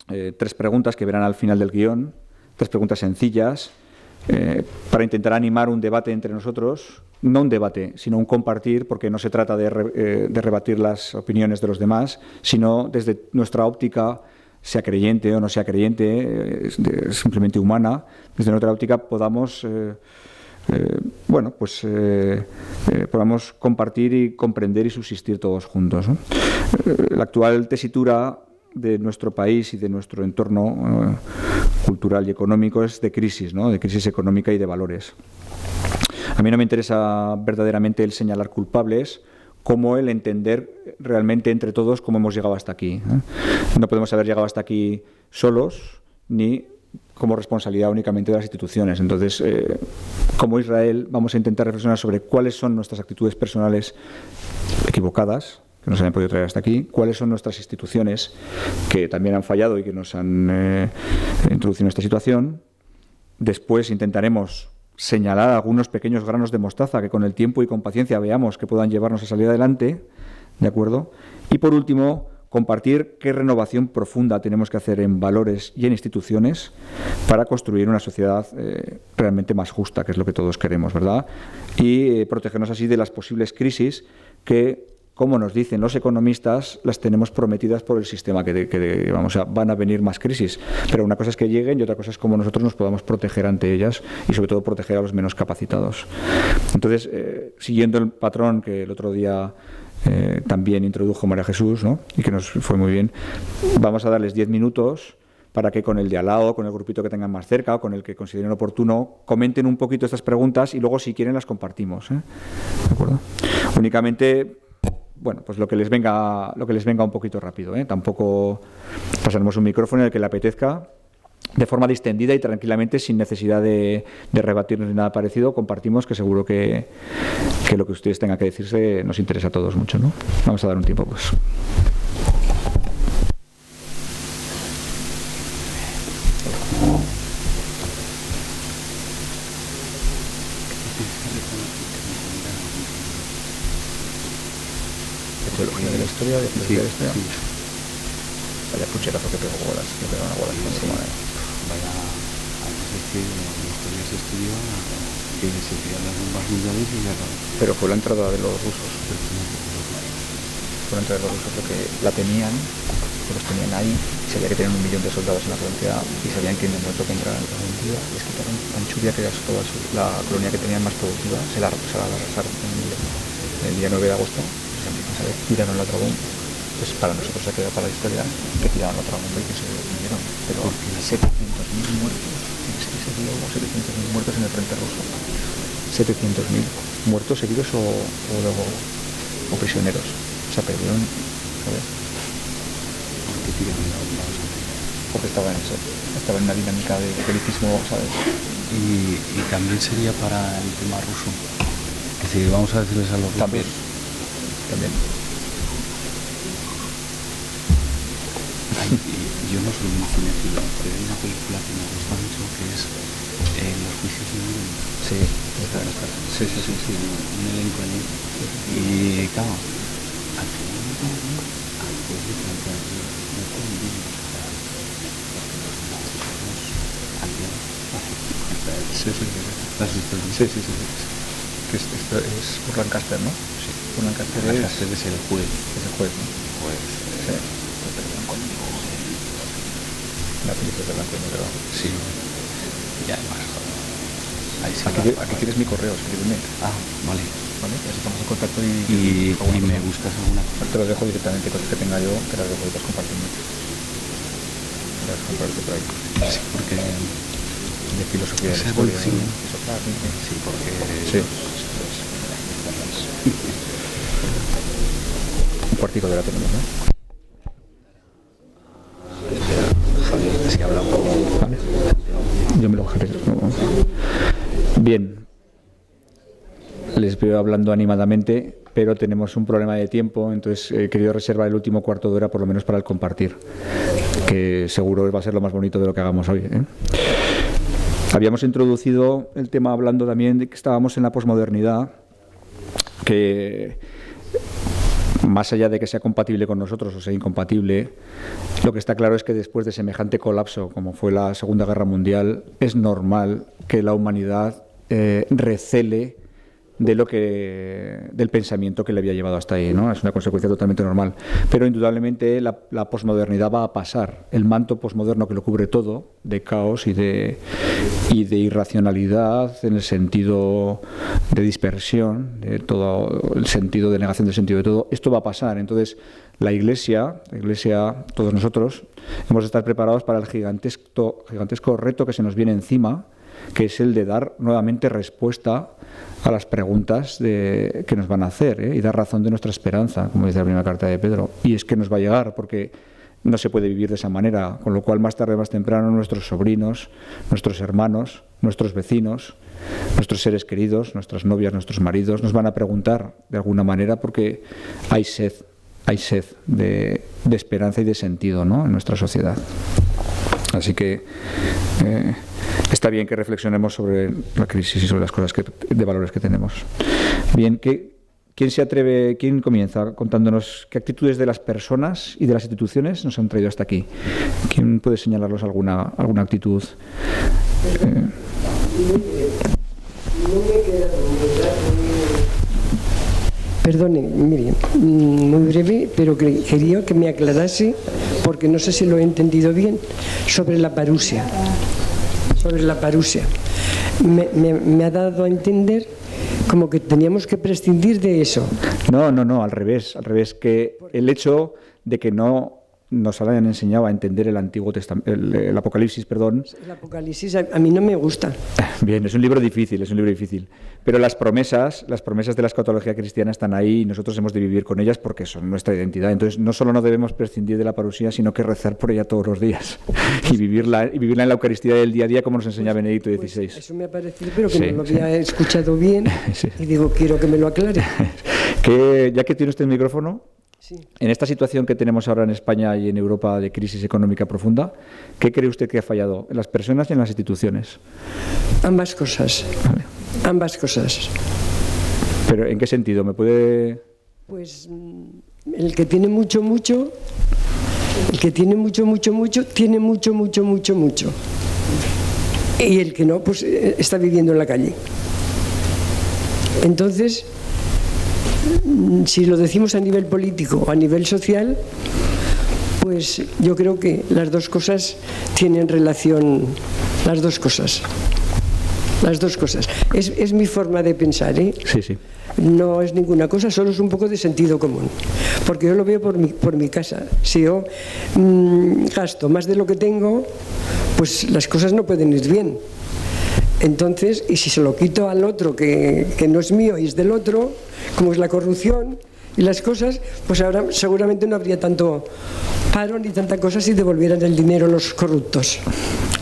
S2: eh, tres preguntas que verán al final del guion tres preguntas sencillas eh, para intentar animar un debate entre nosotros no un debate, sino un compartir, porque no se trata de, de, rebatir las opiniones de los demás, sino desde nuestra óptica sea creyente o no sea creyente, es, simplemente humana, desde nuestra óptica podamos, eh, eh, bueno, pues eh, podamos compartir y comprender y subsistir todos juntos. la actual tesitura de nuestro país y de nuestro entorno cultural y económico es de crisis, ¿no? de crisis económica y de valores. A mí no me interesa verdaderamente el señalar culpables, como el entender realmente entre todos cómo hemos llegado hasta aquí. ¿eh? No podemos haber llegado hasta aquí solos ni como responsabilidad únicamente de las instituciones. Entonces, eh, como Israel, vamos a intentar reflexionar sobre cuáles son nuestras actitudes personales equivocadas, que nos han podido traer hasta aquí, cuáles son nuestras instituciones que también han fallado y que nos han eh, introducido en esta situación. Después intentaremos señalar algunos pequeños granos de mostaza que con el tiempo y con paciencia veamos que puedan llevarnos a salir adelante, ¿de acuerdo? Y por último, compartir qué renovación profunda tenemos que hacer en valores y en instituciones para construir una sociedad eh, realmente más justa, que es lo que todos queremos, ¿verdad? Y eh, protegernos así de las posibles crisis que, como nos dicen los economistas, las tenemos prometidas por el sistema, que, vamos a, van a venir más crisis. Pero una cosa es que lleguen y otra cosa es cómo nosotros nos podamos proteger ante ellas y sobre todo proteger a los menos capacitados. Entonces, eh, siguiendo el patrón que el otro día eh, también introdujo María Jesús, ¿no? y que nos fue muy bien. Vamos a darles 10 minutos para que con el de al lado, con el grupito que tengan más cerca o con el que consideren oportuno, comenten un poquito estas preguntas y luego si quieren las compartimos. ¿eh? ¿De acuerdo? Únicamente bueno, pues lo que les venga, lo que les venga un poquito rápido. ¿eh? Tampoco pasaremos un micrófono en el que le apetezca de forma distendida y tranquilamente, sin necesidad de, rebatirnos ni nada parecido, compartimos que seguro que, que, lo que ustedes tengan que decirse nos interesa a todos mucho. ¿no? Vamos a dar un tiempo, pues. Historia, de la historia. Vaya pucherazo que pegó bolas, que pegó una bola sí
S1: vaya a decir la historia se estudió que se las bombas mundiales y ya
S2: Pero fue la entrada de los rusos. Fue la entrada de los rusos lo que la tenían, que los tenían ahí, sabía que tenían un millón de soldados en la frontera y sabían que en el momento que entraran en la frontera les quitaron que era toda la colonia que tenían más productiva, se la, se la arrasaron en el día 9 de agosto, a tiraron la otra bomba pues para nosotros se ha quedado para la historia que tiraron otra bomba y que se hundieron. Pero 700.000 muertos, es que se dio 700.000 muertos en el frente ruso. 700.000 muertos heridos o, o, o, prisioneros. O sea, perdieron, ¿sabes?
S1: ¿Por qué la bomba?
S2: Porque estaba en eso, estaba en una dinámica de belicismo, ¿sabes?
S1: Y, y, también sería para el tema ruso. Es decir, vamos a decirles a los
S2: rusos. También. También
S1: yo no soy muy cinéfilo, pero hay una película que me gusta mucho que es eh, Los juicios de Nuremberg.
S2: Sí,
S1: sí, sí, sí, sí, un elenco allí. Y claro, al final no tengo al pueblo plantear no pueden vivir.
S2: Sí, sí, sí. Sí, sí, sí. Que esto es por Lancaster, ¿no?
S1: Sí.
S2: Por Lancaster,
S1: Lancaster es, es el juez.
S2: Es el juez, ¿no?
S1: Juez.
S2: Sí la película de blanco y negro.
S1: Sí. Y además,
S2: ahí sí aquí, aquí tienes mi correo, escríbeme.
S1: Ah, vale.
S2: Vale, así estamos en contacto y,
S1: y, y me gustas alguna
S2: cosa. Te lo dejo directamente, cosas que tenga yo, te las dejo y compartiendo. Te las comparto por ahí.
S1: Sí, porque
S2: de filosofía de la historia. Sí,
S1: sí, porque
S2: sí. un cuartico de la tenemos, ¿no? Yo me lo bajaré. Bien. Les veo hablando animadamente, pero tenemos un problema de tiempo, entonces he querido reservar el último cuarto de hora por lo menos para el compartir, que seguro va a ser lo más bonito de lo que hagamos hoy. ¿eh? Habíamos introducido el tema hablando también de que estábamos en la posmodernidad, que más allá de que sea compatible con nosotros o sea incompatible, lo que está claro es que después de semejante colapso como fue la Segunda Guerra Mundial, es normal que la humanidad eh, recele de lo que del pensamiento que le había llevado hasta ahí, ¿no? Es una consecuencia totalmente normal. Pero indudablemente la, la posmodernidad va a pasar. El manto posmoderno que lo cubre todo, de caos y de, y de irracionalidad en el sentido de dispersión, de todo el sentido de negación del sentido de todo, esto va a pasar. Entonces, la Iglesia, la Iglesia, todos nosotros, hemos de estar preparados para el gigantesco, gigantesco reto que se nos viene encima, que es el de dar nuevamente respuesta a las preguntas de, que nos van a hacer ¿eh? y dar razón de nuestra esperanza, como dice la primera carta de Pedro. Y es que nos va a llegar porque no se puede vivir de esa manera, con lo cual más tarde, más temprano, nuestros sobrinos, nuestros hermanos, nuestros vecinos, nuestros seres queridos, nuestras novias, nuestros maridos, nos van a preguntar de alguna manera porque hay sed, hay sed de, esperanza y de sentido ¿no? en nuestra sociedad. Así que eh, está bien que reflexionemos sobre la crisis y sobre las cosas de valores que tenemos. Bien, ¿quién se atreve, quién comienza contándonos qué actitudes de las personas y de las instituciones nos han traído hasta aquí? ¿Quién puede señalarnos alguna, alguna actitud?
S8: Perdone, mire, mm, muy breve, pero quería que me aclarase, porque no sé si lo he entendido bien, sobre la parusia. Sobre la parusia. Me, me ha dado a entender como que teníamos que prescindir de eso.
S2: No, no, no, al revés, al revés, que el hecho de que no nos hayan enseñado a entender el Antiguo Testamento, el, Apocalipsis, perdón.
S8: El Apocalipsis a, mí no me gusta.
S2: Bien, es un libro difícil, es un libro difícil. Pero las promesas, las promesas de la escatología cristiana están ahí y nosotros hemos de vivir con ellas porque son nuestra identidad. Entonces, no solo no debemos prescindir de la parusía, sino que rezar por ella todos los días y vivirla, y vivirla en la Eucaristía del día a día como nos enseña pues, Benedicto XVI.
S8: Pues eso me ha parecido, pero que no lo había escuchado bien y digo, quiero que me lo aclare.
S2: que, ya que tiene usted el micrófono, en esta situación que tenemos ahora en España y en Europa de crisis económica profunda, ¿qué cree usted que ha fallado en las personas y en las instituciones?
S8: Ambas cosas. Ambas cosas.
S2: ¿Pero en qué sentido? ¿Me puede...?
S8: Pues mm, el que tiene mucho, mucho, el que tiene mucho, mucho, mucho, tiene mucho, mucho, mucho, mucho. Y el que no, pues eh, está viviendo en la calle. Entonces, si lo decimos a nivel político o a nivel social, pues yo creo que las dos cosas tienen relación, las dos cosas. Las dos cosas. Es, mi forma de pensar, ¿eh?
S2: Sí, sí.
S8: No es ninguna cosa, solo es un poco de sentido común. Porque yo lo veo por mi, por mi casa. Si yo mm, gasto más de lo que tengo, pues las cosas no pueden ir bien. Entonces, y si se lo quito al otro que, que no es mío y es del otro, como es la corrupción y las cosas, pues ahora seguramente no habría tanto paro ni tanta cosa si devolvieran el dinero a los corruptos.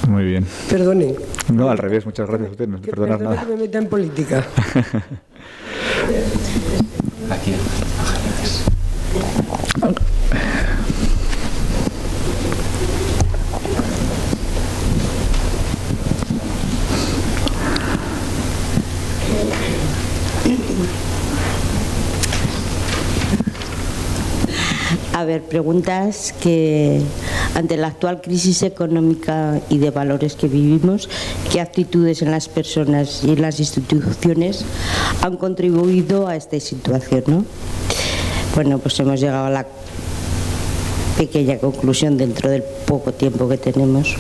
S2: Muy bien.
S8: Perdone.
S2: No, al revés, muchas gracias a usted, no perdonar nada.
S8: que me meta en política.
S1: Aquí.
S9: A ver, preguntas que ante la actual crisis económica y de valores que vivimos, ¿qué actitudes en las personas y en las instituciones han contribuido a esta situación? ¿no? Bueno, pues hemos llegado a la pequeña conclusión dentro del poco tiempo que tenemos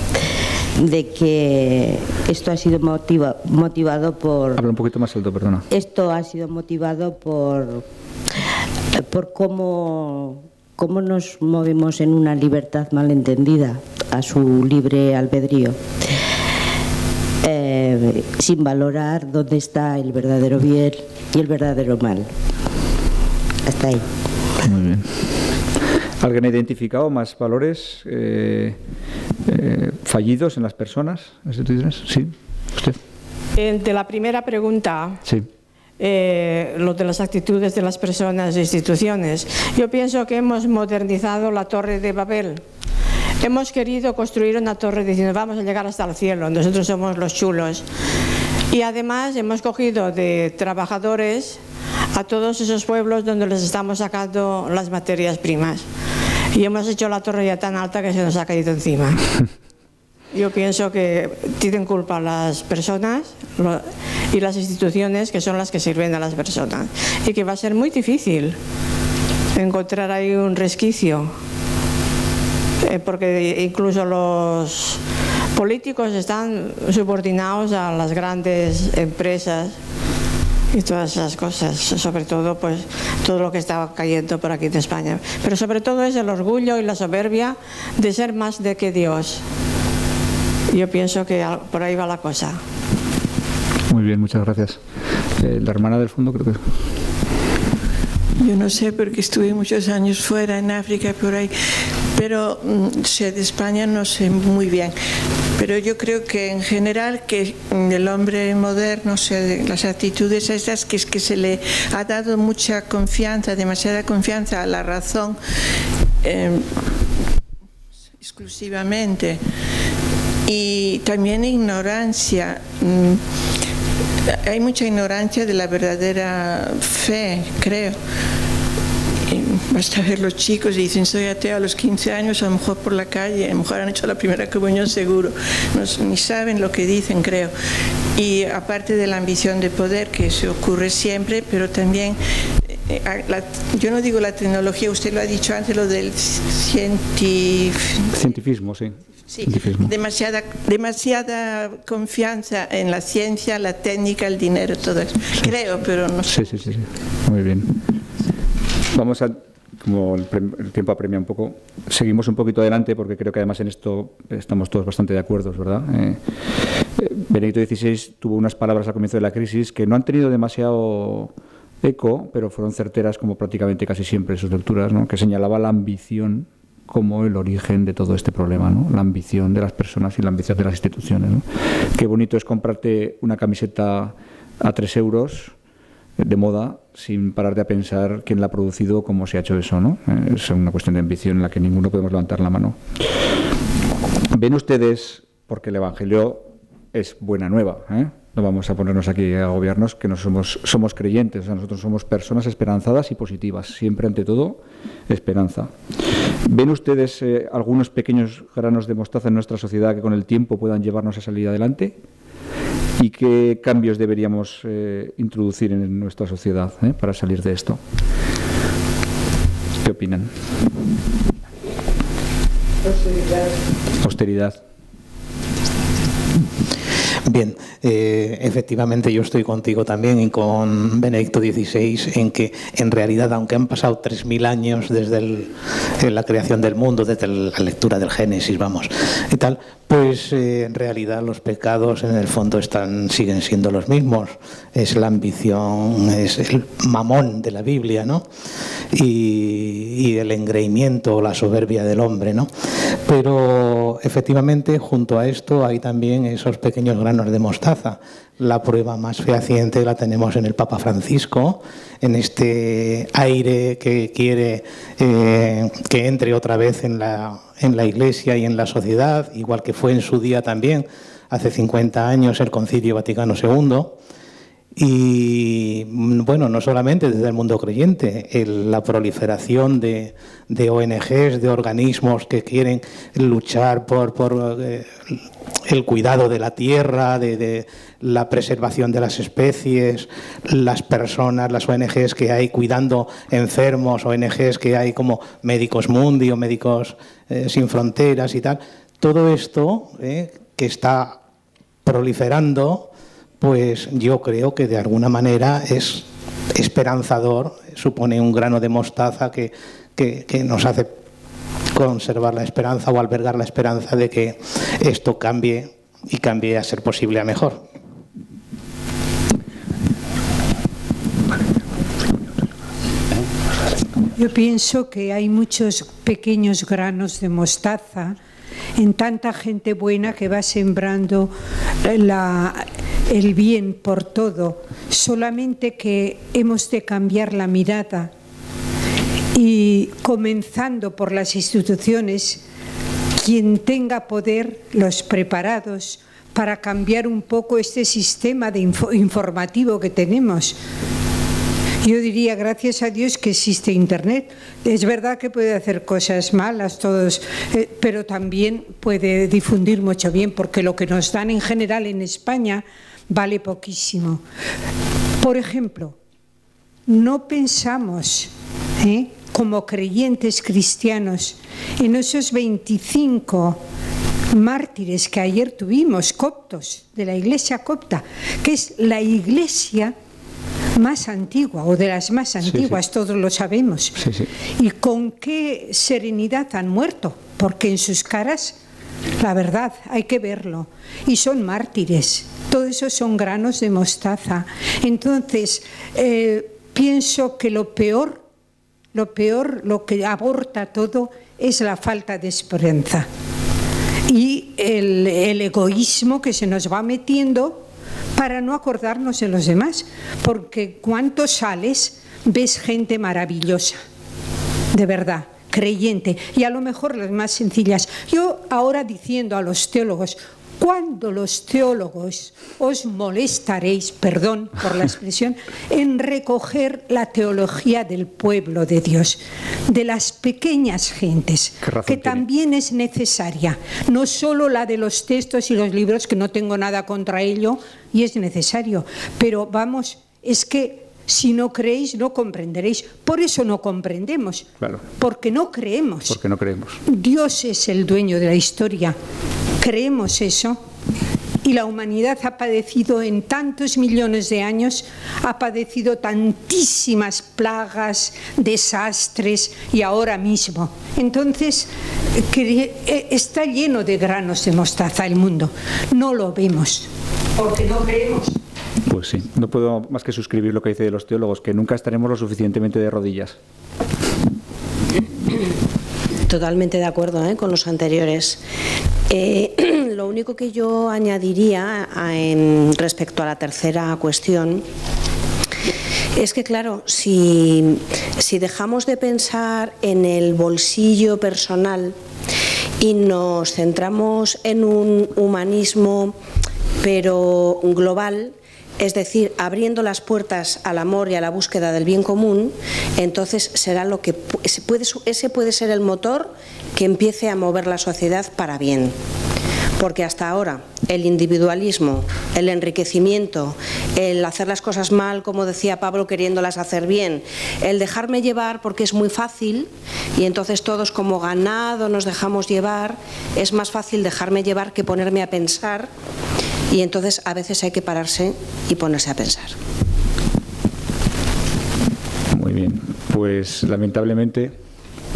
S9: de que esto ha sido motivado por...
S2: Habla un poquito más alto, perdona.
S9: Esto ha sido motivado por, por cómo cómo nos movemos en una libertad malentendida a su libre albedrío, eh, sin valorar dónde está el verdadero bien y el verdadero mal. Hasta ahí.
S2: Muy bien. ¿Alguien ha identificado más valores eh, eh, fallidos en las personas? Sí, usted.
S10: De la primera pregunta.
S2: Sí
S10: eh, lo de las actitudes de las personas e instituciones. Yo pienso que hemos modernizado la Torre de Babel. Hemos querido construir una torre diciendo vamos a llegar hasta el cielo, nosotros somos los chulos. Y además hemos cogido de trabajadores a todos esos pueblos donde les estamos sacando las materias primas. Y hemos hecho la torre ya tan alta que se nos ha caído encima. Yo pienso que tienen culpa las personas y las instituciones que son las que sirven a las personas y que va a ser muy difícil encontrar ahí un resquicio eh, porque incluso los políticos están subordinados a las grandes empresas y todas esas cosas, sobre todo pues todo lo que estaba cayendo por aquí de España. Pero sobre todo es el orgullo y la soberbia de ser más de que Dios. Yo pienso que por ahí va la cosa.
S2: Muy bien, muchas gracias. Eh, la hermana del fondo creo que...
S11: Yo no sé porque estuve muchos años fuera en África por ahí, pero mm, sé de España no sé muy bien. Pero yo creo que en general que el hombre moderno, sé, las actitudes estas que es que se le ha dado mucha confianza, demasiada confianza a la razón eh, exclusivamente y también ignorancia. Mm, hay mucha ignorancia de la verdadera fe, creo. Basta ver los chicos y dicen soy ateo a los 15 años, a lo mejor por la calle, a lo mejor han hecho la primera comunión seguro, no, ni saben lo que dicen, creo. Y aparte de la ambición de poder, que se ocurre siempre, pero también, eh, yo no digo la tecnología, usted lo ha dicho antes, lo del
S2: cientifismo, sí.
S11: Sí, demasiada, demasiada confianza en la ciencia, la técnica, el dinero, todo eso. Creo, pero no sé.
S2: Sí, sí, sí, muy bien. Vamos a como el, tiempo apremia un poco, seguimos un poquito adelante porque creo que además en esto estamos todos bastante de acuerdo, ¿verdad? Eh, eh, Benedicto XVI tuvo unas palabras al comienzo de la crisis que no han tenido demasiado eco, pero fueron certeras como prácticamente casi siempre sus lecturas, ¿no? que señalaba la ambición como el origen de todo este problema, ¿no? la ambición de las personas y la ambición de las instituciones. Qué bonito es comprarte una camiseta a tres euros de moda sin pararte a pensar quién la ha producido, cómo se ha hecho eso. ¿no? Eh, es una cuestión de ambición en la que ninguno podemos levantar la mano. Ven ustedes, porque el Evangelio es buena nueva, ¿eh? No vamos a ponernos aquí a gobiernos que no somos, somos creyentes, nosotros somos personas esperanzadas y positivas, siempre ante todo esperanza. ¿Ven ustedes eh, algunos pequeños granos de mostaza en nuestra sociedad que con el tiempo puedan llevarnos a salir adelante? y qué cambios deberíamos eh, introducir en nuestra sociedad eh, para salir de esto. ¿Qué opinan? Austeridad. Austeridad.
S12: Bien, eh, efectivamente yo estoy contigo también y con Benedicto XVI en que en realidad, aunque han pasado 3.000 años desde la creación del mundo, desde la lectura del Génesis, vamos, y tal, pues eh, en realidad los pecados en el fondo están, siguen siendo los mismos. Es la ambición, es el mamón de la Biblia, ¿no? Y, el engreimiento la soberbia del hombre, ¿no? Pero efectivamente junto a esto hay también esos pequeños granos de mostaza. La prueba más fehaciente la tenemos en el Papa Francisco, en este aire que quiere eh, que entre otra vez en la, en la Iglesia y en la sociedad, igual que fue en su día también, hace 50 años, el Concilio Vaticano II. Y bueno, no solamente desde el mundo creyente, la proliferación de, ONGs, de organismos que quieren luchar por, eh, el cuidado de la tierra, de, la preservación de las especies, las personas, las ONGs que hay cuidando enfermos, ONGs que hay como Médicos Mundi o Médicos eh, Sin Fronteras y tal. Todo esto eh, que está proliferando pues yo creo que de alguna manera es esperanzador, supone un grano de mostaza que, nos hace conservar la esperanza o albergar la esperanza de que esto cambie y cambie a ser posible a mejor.
S13: Yo pienso que hay muchos pequeños granos de mostaza en tanta gente buena que va sembrando el bien por todo, solamente que hemos de cambiar la mirada y comenzando por las instituciones, quien tenga poder, los preparados para cambiar un poco este sistema de informativo que tenemos yo diría, gracias a Dios que existe Internet. Es verdad que puede hacer cosas malas todos, eh, pero también puede difundir mucho bien, porque lo que nos dan en general en España vale poquísimo. Por ejemplo, no pensamos ¿eh? Como creyentes cristianos en esos 25 mártires que ayer tuvimos, coptos, de la iglesia copta, que es la iglesia más antigua o de las más antiguas, todos lo sabemos. y con qué serenidad han muerto, porque en sus caras, la verdad, hay que verlo. Y son mártires, todo eso son granos de mostaza. Entonces, eh, pienso que lo peor, lo peor, lo que aborta todo, es la falta de esperanza. Y el, egoísmo que se nos va metiendo para no acordarnos de los demás, porque cuando sales ves gente maravillosa, de verdad, creyente y a lo mejor las más sencillas. Yo ahora diciendo a los teólogos, cuando los teólogos os molestaréis, perdón por la expresión, en recoger la teología del pueblo de Dios, de las pequeñas gentes, que también es necesaria, no solo la de los textos y los libros, que no tengo nada contra ello y es necesario, pero vamos, es que si no creéis, no comprenderéis. Por eso no comprendemos. Porque no creemos.
S2: Porque no creemos.
S13: Dios es el dueño de la historia. Creemos eso. Y la humanidad ha padecido en tantos millones de años, ha padecido tantísimas plagas, desastres y ahora mismo. Entonces, eh, está lleno de granos de mostaza el mundo. No lo vemos, porque no creemos.
S2: Pues sí, no puedo más que suscribir lo que dice de los teólogos, que nunca estaremos lo suficientemente de rodillas.
S14: Totalmente de acuerdo ¿eh? con los anteriores. Eh, lo único que yo añadiría en, respecto a la tercera cuestión es que, claro, si, si dejamos de pensar en el bolsillo personal y nos centramos en un humanismo pero global, es decir, abriendo las puertas al amor y a la búsqueda del bien común, entonces será lo que puede, ese puede ser el motor que empiece a mover la sociedad para bien. Porque hasta ahora el individualismo, el enriquecimiento, el hacer las cosas mal, como decía Pablo, queriéndolas hacer bien, el dejarme llevar porque es muy fácil y entonces todos como ganado nos dejamos llevar, es más fácil dejarme llevar que ponerme a pensar y entonces a veces hay que pararse y ponerse a pensar.
S2: Muy bien, pues lamentablemente,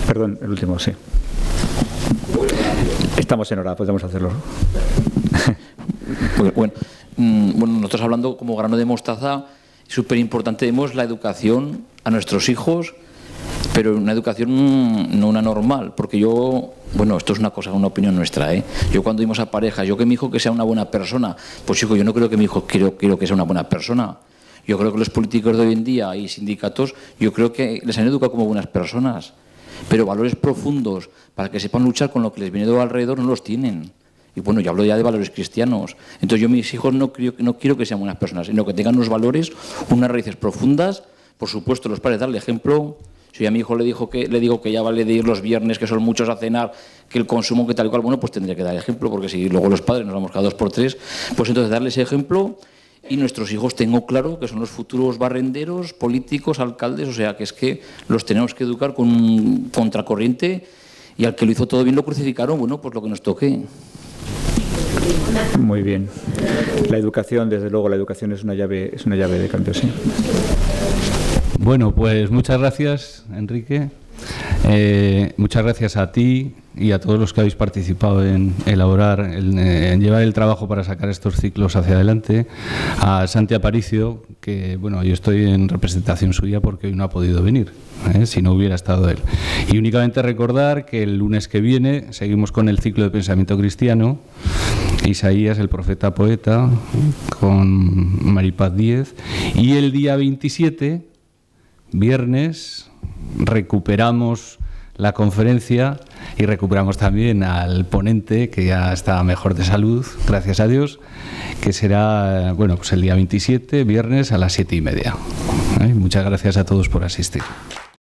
S2: perdón, el último, sí. Estamos en hora, podemos hacerlo.
S15: bueno, mm, bueno, nosotros hablando como grano de mostaza, súper importante vemos la educación a nuestros hijos pero una educación no una normal, porque yo, bueno, esto es una cosa, una opinión nuestra, ¿eh? Yo cuando dimos a pareja, yo que mi hijo que sea una buena persona, pues hijo, yo no creo que mi hijo quiero, quiero que sea una buena persona. Yo creo que los políticos de hoy en día y sindicatos, yo creo que les han educado como buenas personas, pero valores profundos para que sepan luchar con lo que les viene de alrededor no los tienen. Y bueno, yo hablo ya de valores cristianos. Entonces yo mis hijos no, quiero, no quiero que sean buenas personas, sino que tengan unos valores, unas raíces profundas, por supuesto los padres darle ejemplo, si a mi hijo le, dijo que, le digo que ya vale de ir los viernes, que son muchos a cenar, que el consumo que tal y cual, bueno, pues tendría que dar ejemplo, porque si luego los padres nos vamos cada dos por tres, pues entonces darle ese ejemplo y nuestros hijos tengo claro que son los futuros barrenderos, políticos, alcaldes, o sea que es que los tenemos que educar con contracorriente y al que lo hizo todo bien lo crucificaron, bueno, pues lo que nos toque.
S2: Muy bien. La educación, desde luego, la educación es una llave, es una llave de cambio, sí.
S1: Bueno, pues muchas gracias, Enrique. Eh, muchas gracias a ti y a todos los que habéis participado en elaborar, en, llevar el trabajo para sacar estos ciclos hacia adelante. A Santi Aparicio, que bueno, yo estoy en representación suya porque hoy no ha podido venir, ¿eh? si no hubiera estado él. Y únicamente recordar que el lunes que viene seguimos con el ciclo de pensamiento cristiano. Isaías, el profeta poeta, con Maripaz Díez. Y el día 27 viernes recuperamos la conferencia y recuperamos también al ponente que ya está mejor de salud, gracias a Dios, que será bueno pues el día 27, viernes a las siete y media. Muchas gracias a todos por asistir.